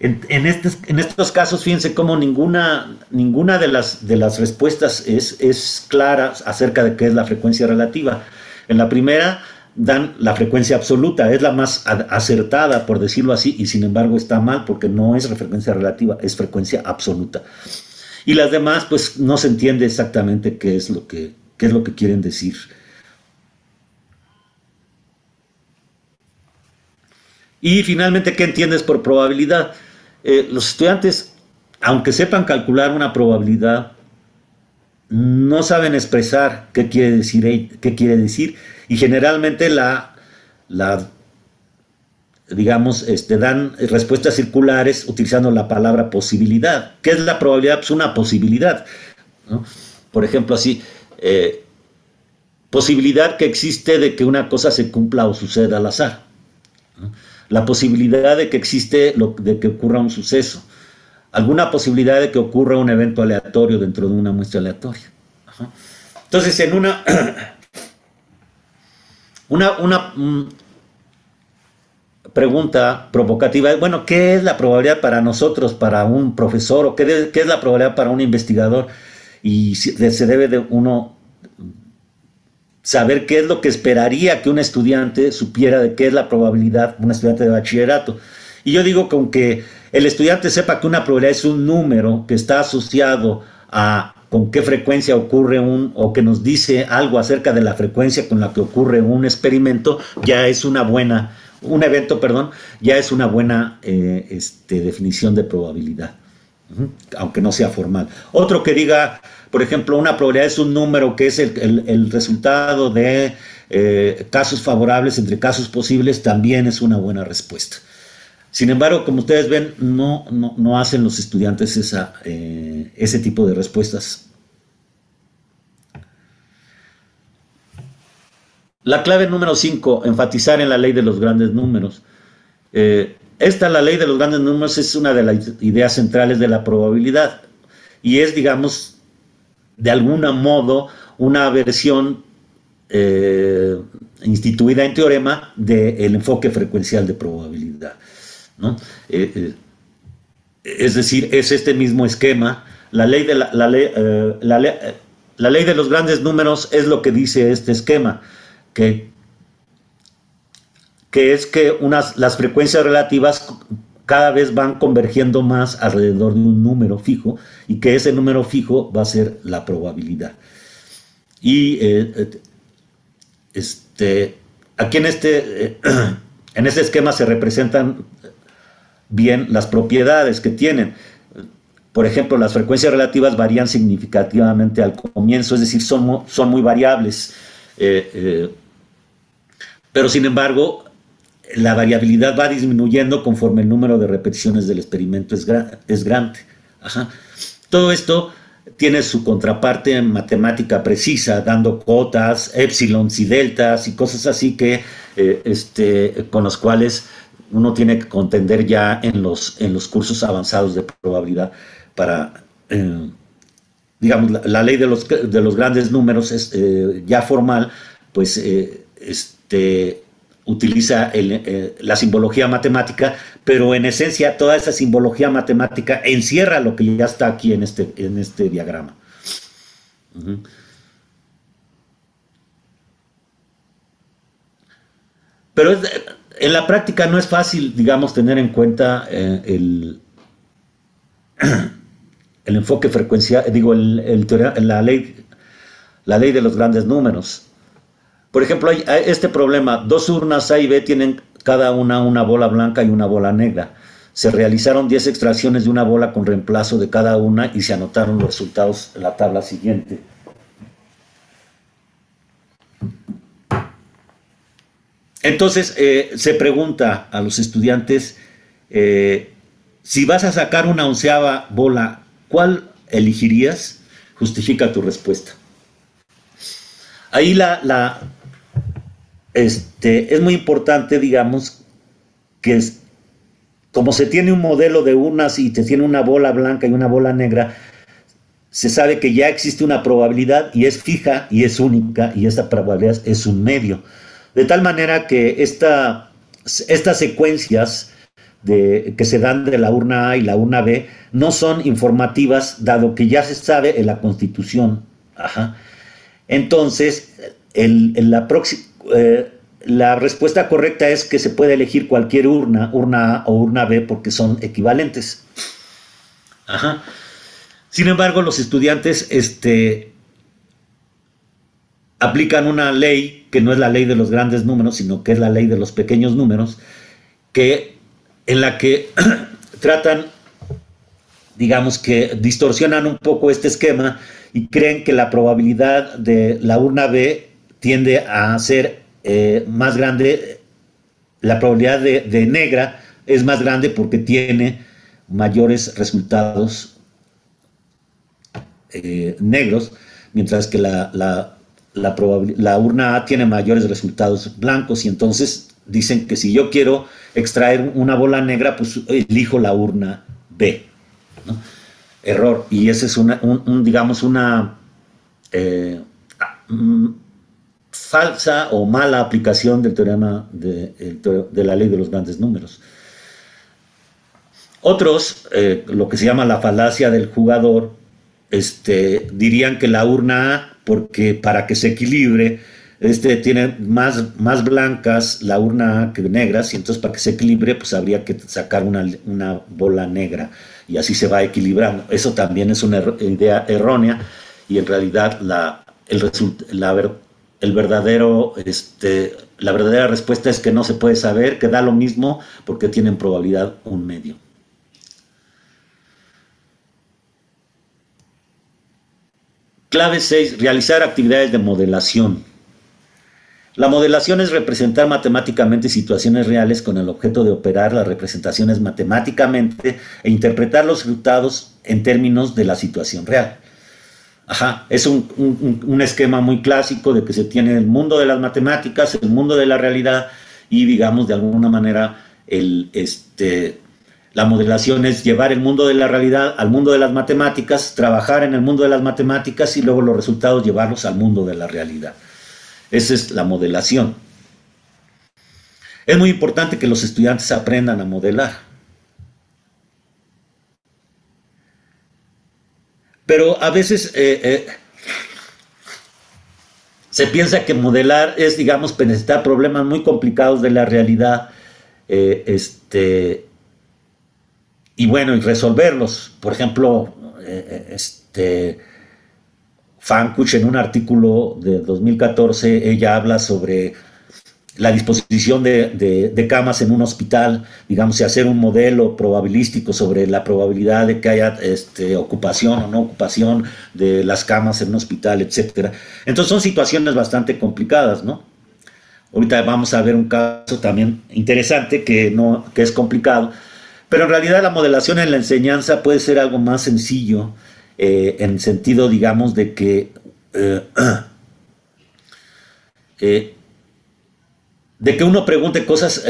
En, estos, casos, fíjense cómo ninguna, ninguna de, las, de las respuestas es, es clara acerca de qué es la frecuencia relativa. En la primera dan la frecuencia absoluta, es la más acertada, por decirlo así, y sin embargo está mal porque no es frecuencia relativa, es frecuencia absoluta. Y las demás, pues no se entiende exactamente qué es lo que, qué es lo que quieren decir. Y finalmente, ¿qué entiendes por probabilidad? Eh, los estudiantes, aunque sepan calcular una probabilidad, no saben expresar qué quiere decir, qué quiere decir y generalmente la, la digamos, este, dan respuestas circulares utilizando la palabra posibilidad. ¿Qué es la probabilidad? Pues una posibilidad. Por ejemplo, así, eh, posibilidad que existe de que una cosa se cumpla o suceda al azar la posibilidad de que existe, lo, de que ocurra un suceso, alguna posibilidad de que ocurra un evento aleatorio dentro de una muestra aleatoria. Entonces, en una, una, una mm, pregunta provocativa, bueno, ¿qué es la probabilidad para nosotros, para un profesor, o qué, qué es la probabilidad para un investigador? Y se debe de uno saber qué es lo que esperaría que un estudiante supiera de qué es la probabilidad, un estudiante de bachillerato. Y yo digo que aunque el estudiante sepa que una probabilidad es un número que está asociado a con qué frecuencia ocurre un, o que nos dice algo acerca de la frecuencia con la que ocurre un experimento, ya es una buena, un evento, perdón, ya es una buena eh, este, definición de probabilidad. aunque no sea formal. Otro que diga, por ejemplo, una probabilidad es un número que es el, resultado de eh, casos favorables entre casos posibles, también es una buena respuesta. Sin embargo, como ustedes ven, no, no, hacen los estudiantes esa, eh, ese tipo de respuestas. La clave número 5, enfatizar en la ley de los grandes números. Eh, esta, la ley de los grandes números, es una de las ideas centrales de la probabilidad y es, digamos, de algún modo una versión eh, instituida en teorema del enfoque frecuencial de probabilidad. Eh, eh, es decir, es este mismo esquema. La ley, de los grandes números es lo que dice este esquema, que es que las frecuencias relativas cada vez van convergiendo más alrededor de un número fijo y que ese número fijo va a ser la probabilidad. Y eh, este, aquí en este, en este esquema se representan bien las propiedades que tienen. Por ejemplo, las frecuencias relativas varían significativamente al comienzo, es decir, son, son muy variables. pero sin embargo, la variabilidad va disminuyendo conforme el número de repeticiones del experimento es, es grande. Todo esto tiene su contraparte en matemática precisa, dando cotas, épsilons y deltas y cosas así que, eh, este, con los cuales uno tiene que contender ya en los, en los cursos avanzados de probabilidad para, eh, digamos, la, ley de los, de los, grandes números es eh, ya formal, pues este, utiliza eh, la simbología matemática, pero en esencia toda esa simbología matemática encierra lo que ya está aquí en este, en este diagrama. Pero en la práctica no es fácil, digamos, tener en cuenta eh, el, el, enfoque frecuencial, digo, el, la, ley, la ley de los grandes números. Por ejemplo, hay este problema, dos urnas A y B tienen cada una una bola blanca y una bola negra. Se realizaron 10 extracciones de una bola con reemplazo de cada una y se anotaron los resultados en la tabla siguiente. Entonces, eh, se pregunta a los estudiantes, eh, si vas a sacar una onceava bola, ¿cuál elegirías? Justifica tu respuesta. Ahí la, la, este, es muy importante, digamos, que como se tiene un modelo de unas y se tiene una bola blanca y una bola negra, se sabe que ya existe una probabilidad y es fija y es única y esa probabilidad es un medio. De tal manera que esta, estas secuencias de, que se dan de la urna A y la urna B no son informativas, dado que ya se sabe en la Constitución. Entonces, en la eh, la respuesta correcta es que se puede elegir cualquier urna, urna A o urna B, porque son equivalentes. Sin embargo, los estudiantes este, aplican una ley que no es la ley de los grandes números, sino que es la ley de los pequeños números, que, en la que tratan, digamos que distorsionan un poco este esquema y creen que la probabilidad de la urna B tiende a ser eh, más grande, la probabilidad de, negra es más grande porque tiene mayores resultados eh, negros, mientras que la, la, la, urna A tiene mayores resultados blancos y entonces dicen que si yo quiero extraer una bola negra, pues elijo la urna B. Error. Y ese es una, un, digamos, una... Eh, falsa o mala aplicación del teorema de, la ley de los grandes números. Otros, eh, lo que se llama la falacia del jugador, este, dirían que la urna A, porque para que se equilibre, este, tiene más, más blancas la urna A que negras, y entonces para que se equilibre, pues habría que sacar una, una bola negra, y así se va equilibrando. Eso también es una idea errónea, y en realidad la, el la, el verdadero, este, la verdadera respuesta es que no se puede saber, que da lo mismo porque tienen probabilidad un medio. Clave 6. Realizar actividades de modelación. La modelación es representar matemáticamente situaciones reales con el objeto de operar las representaciones matemáticamente e interpretar los resultados en términos de la situación real. Ajá, es un, esquema muy clásico de que se tiene el mundo de las matemáticas, el mundo de la realidad y digamos de alguna manera el, este, la modelación es llevar el mundo de la realidad al mundo de las matemáticas, trabajar en el mundo de las matemáticas y luego los resultados llevarlos al mundo de la realidad. Esa es la modelación. Es muy importante que los estudiantes aprendan a modelar. Pero a veces eh, eh, se piensa que modelar es, digamos, penetrar problemas muy complicados de la realidad. Eh, este, y bueno, y resolverlos. Por ejemplo, este, Fankuch en un artículo de 2014, ella habla sobre la disposición de, camas en un hospital, digamos, y hacer un modelo probabilístico sobre la probabilidad de que haya este, ocupación o no ocupación de las camas en un hospital, etc. Entonces son situaciones bastante complicadas, ¿no? Ahorita vamos a ver un caso también interesante que, no, que es complicado, pero en realidad la modelación en la enseñanza puede ser algo más sencillo eh, en sentido, digamos, de que eh, eh, de que uno pregunte cosas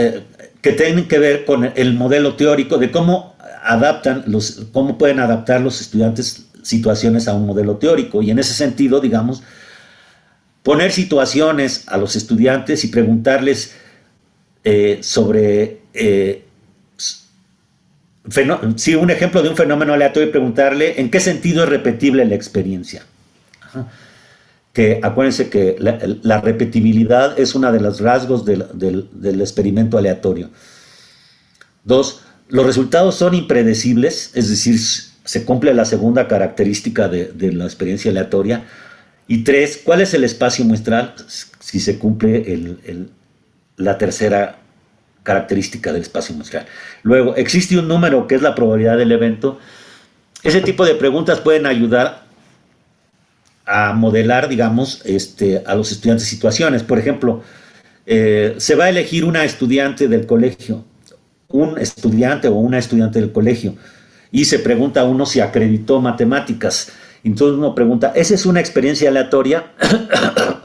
que tienen que ver con el modelo teórico de cómo adaptan los, cómo pueden adaptar los estudiantes situaciones a un modelo teórico. Y en ese sentido, digamos, poner situaciones a los estudiantes y preguntarles sobre si un ejemplo de un fenómeno aleatorio y preguntarle en qué sentido es repetible la experiencia. Que acuérdense que la, repetibilidad es uno de los rasgos del, experimento aleatorio. Dos, los resultados son impredecibles, es decir, se cumple la segunda característica de, la experiencia aleatoria. Y tres, ¿cuál es el espacio muestral si se cumple la tercera característica del espacio muestral. Luego, existe un número que es la probabilidad del evento. Ese tipo de preguntas pueden ayudar a modelar, digamos, este, a los estudiantes situaciones. Por ejemplo, eh, se va a elegir una estudiante del colegio, un estudiante o una estudiante del colegio, y se pregunta a uno si acreditó matemáticas. Entonces uno pregunta, ¿esa es una experiencia aleatoria?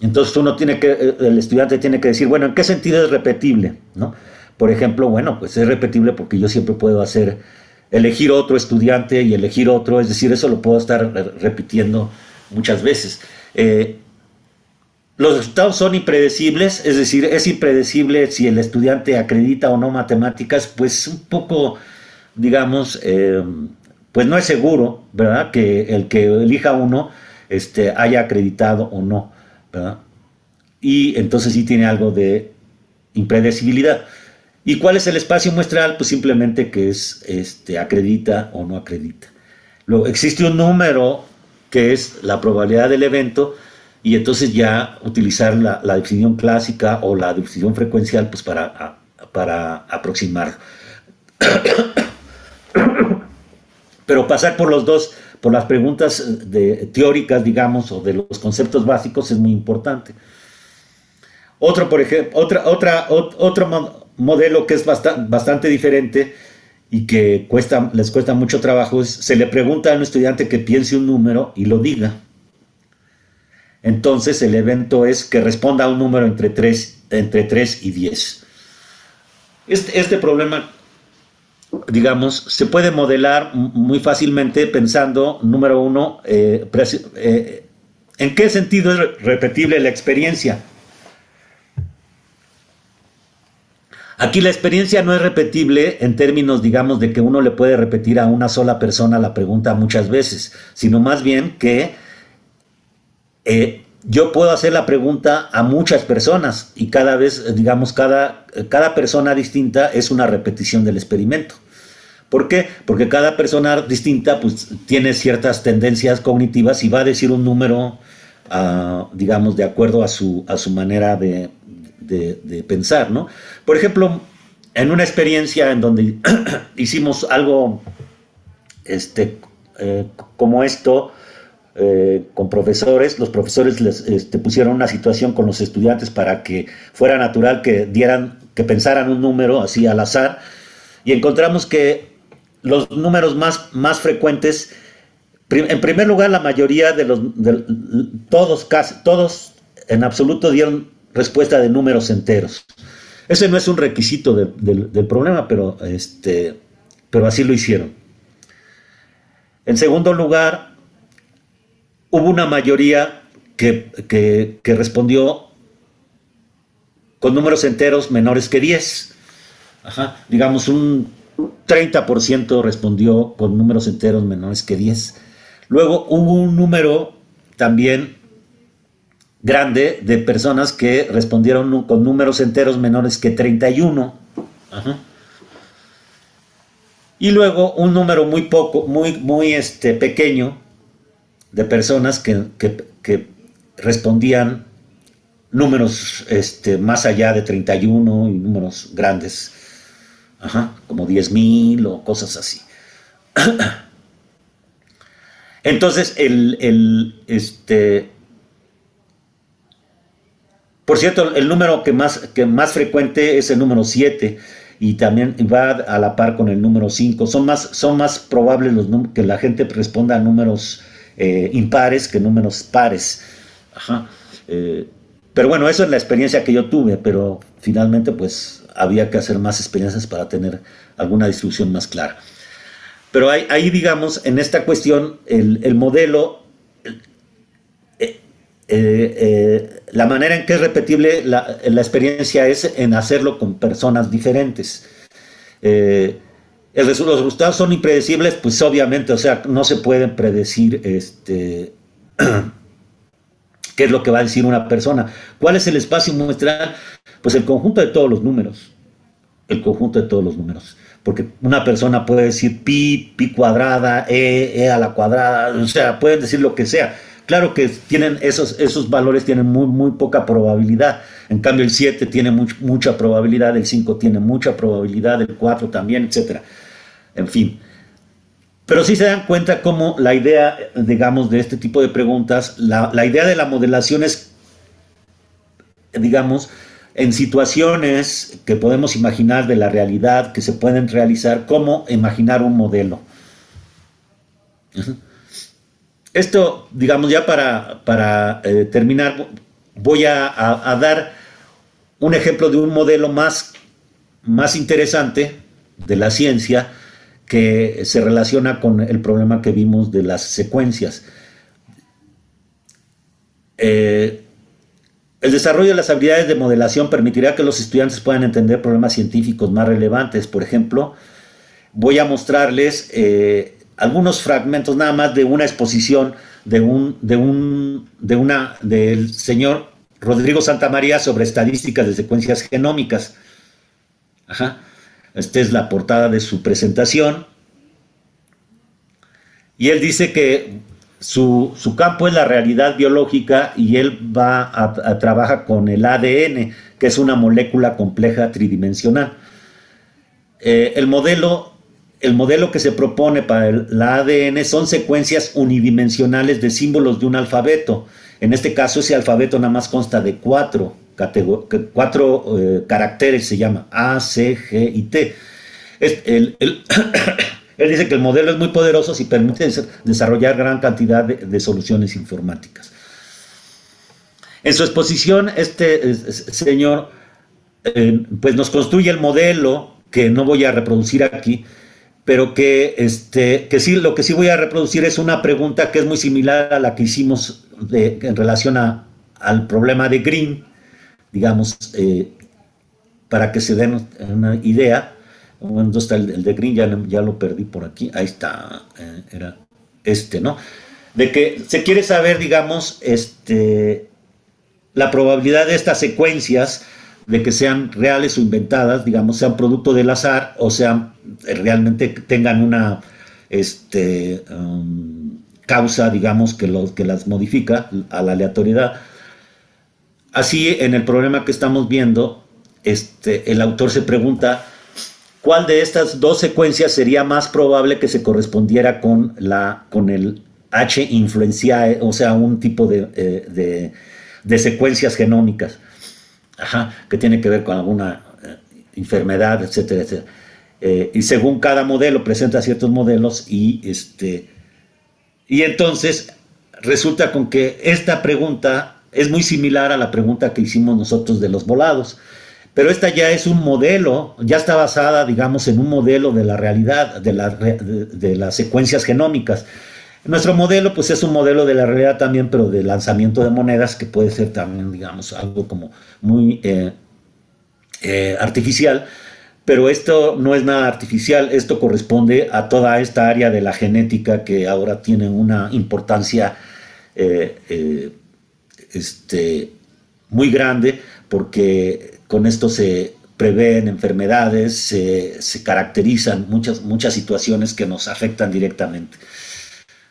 Entonces uno tiene que, eh, el estudiante tiene que decir, bueno, ¿en qué sentido es repetible? Por ejemplo, bueno, pues es repetible porque yo siempre puedo hacer, elegir otro estudiante y elegir otro, es decir, eso lo puedo estar repitiendo muchas veces. Eh, los resultados son impredecibles, es decir, es impredecible si el estudiante acredita o no matemáticas, pues un poco, digamos, eh, pues no es seguro, ¿verdad? Que el que elija uno este, haya acreditado o no. Y entonces sí tiene algo de impredecibilidad. ¿Y cuál es el espacio muestral? Pues simplemente que es este, acredita o no acredita. Luego, existe un número que es la probabilidad del evento y entonces ya utilizar la, definición clásica o la definición frecuencial pues para, para aproximar. Pero pasar por los dos por las preguntas eh, teóricas, digamos, o de los conceptos básicos es muy importante. Otro, por ejemplo, otra, otra, otro modelo que es bastante, diferente y que les cuesta mucho trabajo es, se le pregunta a un estudiante que piense un número y lo diga. Entonces el evento es que responda a un número entre 3, entre 3 y 10. Este, este problema digamos, se puede modelar muy fácilmente pensando, número uno, eh, eh, ¿en qué sentido es repetible la experiencia? Aquí la experiencia no es repetible en términos, digamos, de que uno le puede repetir a una sola persona la pregunta muchas veces, sino más bien que eh, yo puedo hacer la pregunta a muchas personas y cada vez, digamos, cada, cada persona distinta es una repetición del experimento. ¿Por qué? Porque cada persona distinta pues, tiene ciertas tendencias cognitivas y va a decir un número, ah, digamos, de acuerdo a su, a su manera de, pensar, ¿no? Por ejemplo, en una experiencia en donde hicimos algo este, eh, como esto, eh, con profesores, los profesores les este, pusieron una situación con los estudiantes para que fuera natural que dieran, que pensaran un número así al azar, y encontramos que los números más, más frecuentes, en primer lugar, la mayoría de los, todos, casi, todos en absoluto dieron respuesta de números enteros. Ese no es un requisito del problema, pero, este, pero así lo hicieron. En segundo lugar, hubo una mayoría que, respondió con números enteros menores que 10. digamos, un 30% respondió con números enteros menores que 10. Luego hubo un número también grande de personas que respondieron con números enteros menores que 31. Y luego un número muy poco, muy, muy este, pequeño de personas que, respondían números este, más allá de 31 y números grandes, como 10.000 o cosas así. Entonces, el, el, este, por cierto, el número que más, que más frecuente es el número 7 y también va a la par con el número 5. Son más, son más probables los que la gente responda a números eh, impares que números pares. Eh, pero bueno, eso es la experiencia que yo tuve, pero finalmente pues había que hacer más experiencias para tener alguna distribución más clara. Pero ahí, digamos, en esta cuestión, el modelo eh, eh, la manera en que es repetible la, experiencia es en hacerlo con personas diferentes. Eh, los resultados son impredecibles, pues obviamente, o sea, no se pueden predecir este, qué es lo que va a decir una persona. ¿Cuál es el espacio muestral? Pues el conjunto de todos los números. El conjunto de todos los números. Porque una persona puede decir pi, pi cuadrada, e, e a la cuadrada, o sea, pueden decir lo que sea Claro que tienen esos, esos valores tienen muy, muy poca probabilidad. En cambio, el 7 tiene mucha probabilidad, el 5 tiene mucha probabilidad, el 4 también, etc. En fin. Pero sí se dan cuenta cómo la idea, digamos, de este tipo de preguntas, la, idea de la modelación es, digamos, en situaciones que podemos imaginar de la realidad, que se pueden realizar, cómo imaginar un modelo. Esto, digamos, ya para, para eh, terminar, voy a, dar un ejemplo de un modelo más, más interesante de la ciencia que se relaciona con el problema que vimos de las secuencias. Eh, el desarrollo de las habilidades de modelación permitirá que los estudiantes puedan entender problemas científicos más relevantes. Por ejemplo, voy a mostrarles eh, algunos fragmentos nada más de una exposición de un, de un, de una, del señor Rodrigo Santamaría sobre estadísticas de secuencias genómicas. Ajá. Esta es la portada de su presentación. Y él dice que su, campo es la realidad biológica y él va a, trabajar con el ADN, que es una molécula compleja tridimensional. Eh, el modelo el modelo que se propone para el, ADN son secuencias unidimensionales de símbolos de un alfabeto. En este caso, ese alfabeto nada más consta de cuatro, cuatro eh, caracteres, se llama A, C, G y T. él dice que el modelo es muy poderoso y permite desarrollar gran cantidad de, soluciones informáticas. En su exposición, este señor eh, pues nos construye el modelo que no voy a reproducir aquí, pero que, este, que sí, lo que sí voy a reproducir es una pregunta que es muy similar a la que hicimos en relación al problema de Green, digamos, eh, para que se den una idea. ¿Dónde está el, de Green? Ya, ya, lo perdí por aquí. Ahí está, eh, era este, ¿no? De que se quiere saber, digamos, este, la probabilidad de estas secuencias de que sean reales o inventadas, digamos, sean producto del azar o sean realmente tengan una este, um, causa, digamos, que, que las modifica a la aleatoriedad. Así, en el problema que estamos viendo, este, el autor se pregunta cuál de estas dos secuencias sería más probable que se correspondiera con, la, con el H influenciae, o sea, un tipo de, secuencias genómicas, que tiene que ver con alguna enfermedad, etcétera, etcétera. y según cada modelo presenta ciertos modelos y este y entonces resulta con que esta pregunta es muy similar a la pregunta que hicimos nosotros de los volados, pero esta ya es un modelo, ya está basada, digamos, en un modelo de la realidad, de, de, las secuencias genómicas. Nuestro modelo, pues es un modelo de la realidad también, pero de lanzamiento de monedas, que puede ser también, digamos, algo como muy eh, eh, artificial, pero esto no es nada artificial, esto corresponde a toda esta área de la genética que ahora tiene una importancia eh, este, muy grande, porque con esto se prevén enfermedades, se, caracterizan muchas, muchas situaciones que nos afectan directamente.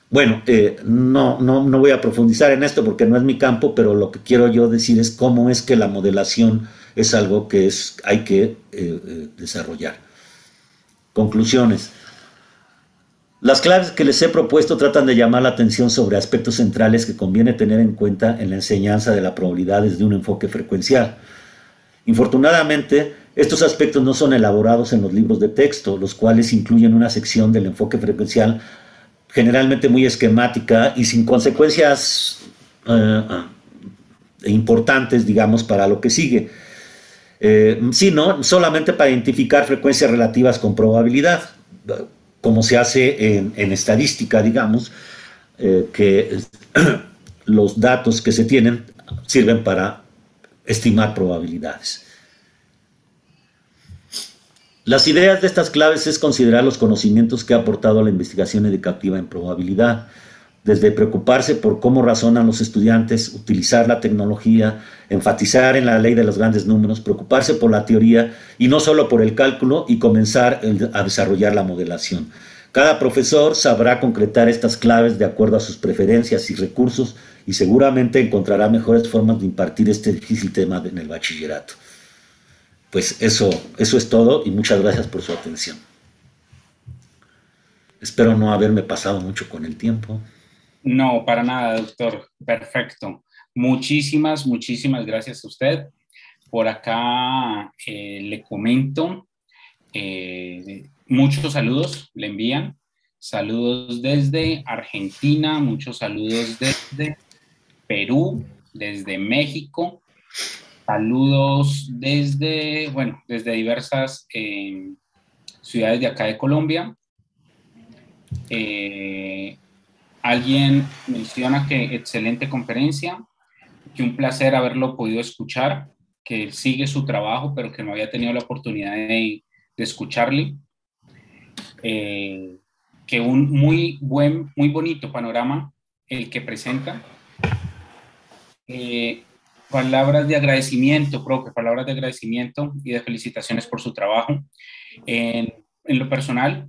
Bueno, eh, no, no, no voy a profundizar en esto porque no es mi campo, pero lo que quiero yo decir es cómo es que la modelación es algo que es, hay que eh, eh, desarrollar. Conclusiones. Las claves que les he propuesto tratan de llamar la atención sobre aspectos centrales que conviene tener en cuenta en la enseñanza de la probabilidad desde un enfoque frecuencial. Infortunadamente, estos aspectos no son elaborados en los libros de texto, los cuales incluyen una sección del enfoque frecuencial generalmente muy esquemática y sin consecuencias eh, importantes, digamos, para lo que sigue. Eh, sino solamente para identificar frecuencias relativas con probabilidad, como se hace en, estadística, digamos, eh, que los datos que se tienen sirven para estimar probabilidades. Las ideas de estas claves es considerar los conocimientos que ha aportado la investigación educativa en probabilidad, desde preocuparse por cómo razonan los estudiantes, utilizar la tecnología, enfatizar en la ley de los grandes números, preocuparse por la teoría y no solo por el cálculo y comenzar a desarrollar la modelación. Cada profesor sabrá concretar estas claves de acuerdo a sus preferencias y recursos y seguramente encontrará mejores formas de impartir este difícil tema en el bachillerato. Pues eso, eso es todo y muchas gracias por su atención. Espero no haberme pasado mucho con el tiempo. No, para nada, doctor. Perfecto. Muchísimas, muchísimas gracias a usted. Por acá eh, le comento, eh, muchos saludos le envían. Saludos desde Argentina, muchos saludos desde Perú, desde México. Saludos desde, bueno, desde diversas eh, ciudades de acá de Colombia. Alguien menciona que excelente conferencia, que un placer haberlo podido escuchar, que sigue su trabajo, pero que no había tenido la oportunidad de, escucharle. Eh, que un muy buen, muy bonito panorama el que presenta. Eh, palabras de agradecimiento, propio, palabras de agradecimiento y de felicitaciones por su trabajo. en lo personal,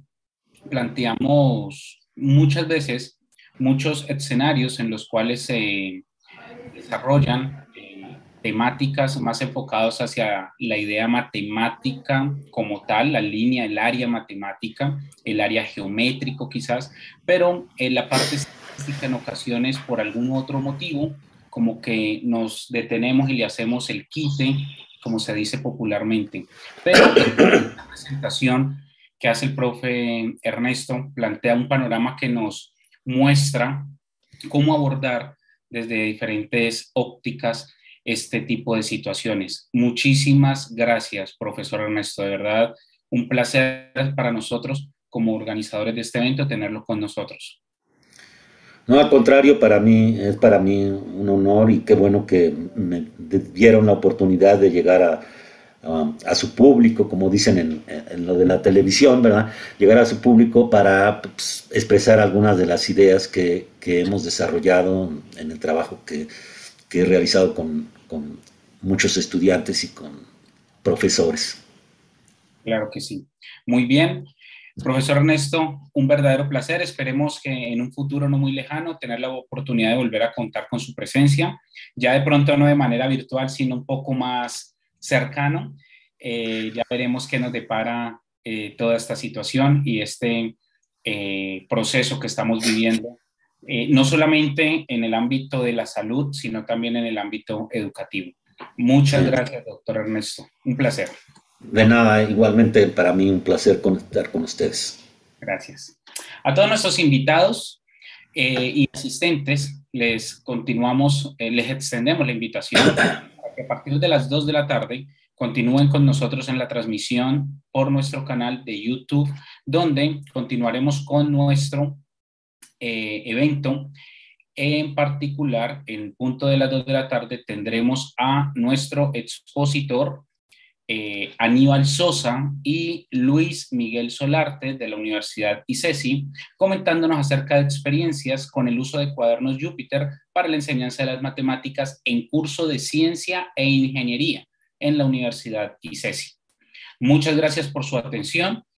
planteamos muchas veces muchos escenarios en los cuales se desarrollan eh, temáticas más enfocados hacia la idea matemática como tal, la línea, el área matemática, el área geométrico quizás, pero en la parte estadística en ocasiones por algún otro motivo, como que nos detenemos y le hacemos el quite, como se dice popularmente. Pero la presentación que hace el profe Ernesto plantea un panorama que nos muestra cómo abordar desde diferentes ópticas este tipo de situaciones. Muchísimas gracias, profesor Ernesto. De verdad, un placer para nosotros como organizadores de este evento tenerlo con nosotros. No, al contrario, para mí es para mí un honor y qué bueno que me dieron la oportunidad de llegar a, a su público, como dicen en, lo de la televisión, ¿verdad? Llegar a su público para pues, expresar algunas de las ideas que, hemos desarrollado en el trabajo que, he realizado con, con, muchos estudiantes y con profesores. Claro que sí. Muy bien. Profesor Ernesto, un verdadero placer. Esperemos que en un futuro no muy lejano tener la oportunidad de volver a contar con su presencia, ya de pronto no de manera virtual, sino un poco más cercano. Eh, ya veremos qué nos depara eh, toda esta situación y este eh, proceso que estamos viviendo eh, no solamente en el ámbito de la salud, sino también en el ámbito educativo. Muchas gracias, doctor Ernesto. Un placer. De nada, igualmente para mí un placer conectar con ustedes. Gracias. A todos nuestros invitados eh, y asistentes, les continuamos, eh, les extendemos la invitación que a partir de las 2 de la tarde continúen con nosotros en la transmisión por nuestro canal de YouTube, donde continuaremos con nuestro eh, evento. En particular, en punto de las 2 de la tarde tendremos a nuestro expositor eh, Aníbal Sosa y Luis Miguel Solarte de la Universidad ICESI, comentándonos acerca de experiencias con el uso de cuadernos Júpiter para la enseñanza de las matemáticas en curso de ciencia e ingeniería en la Universidad ICESI. Muchas gracias por su atención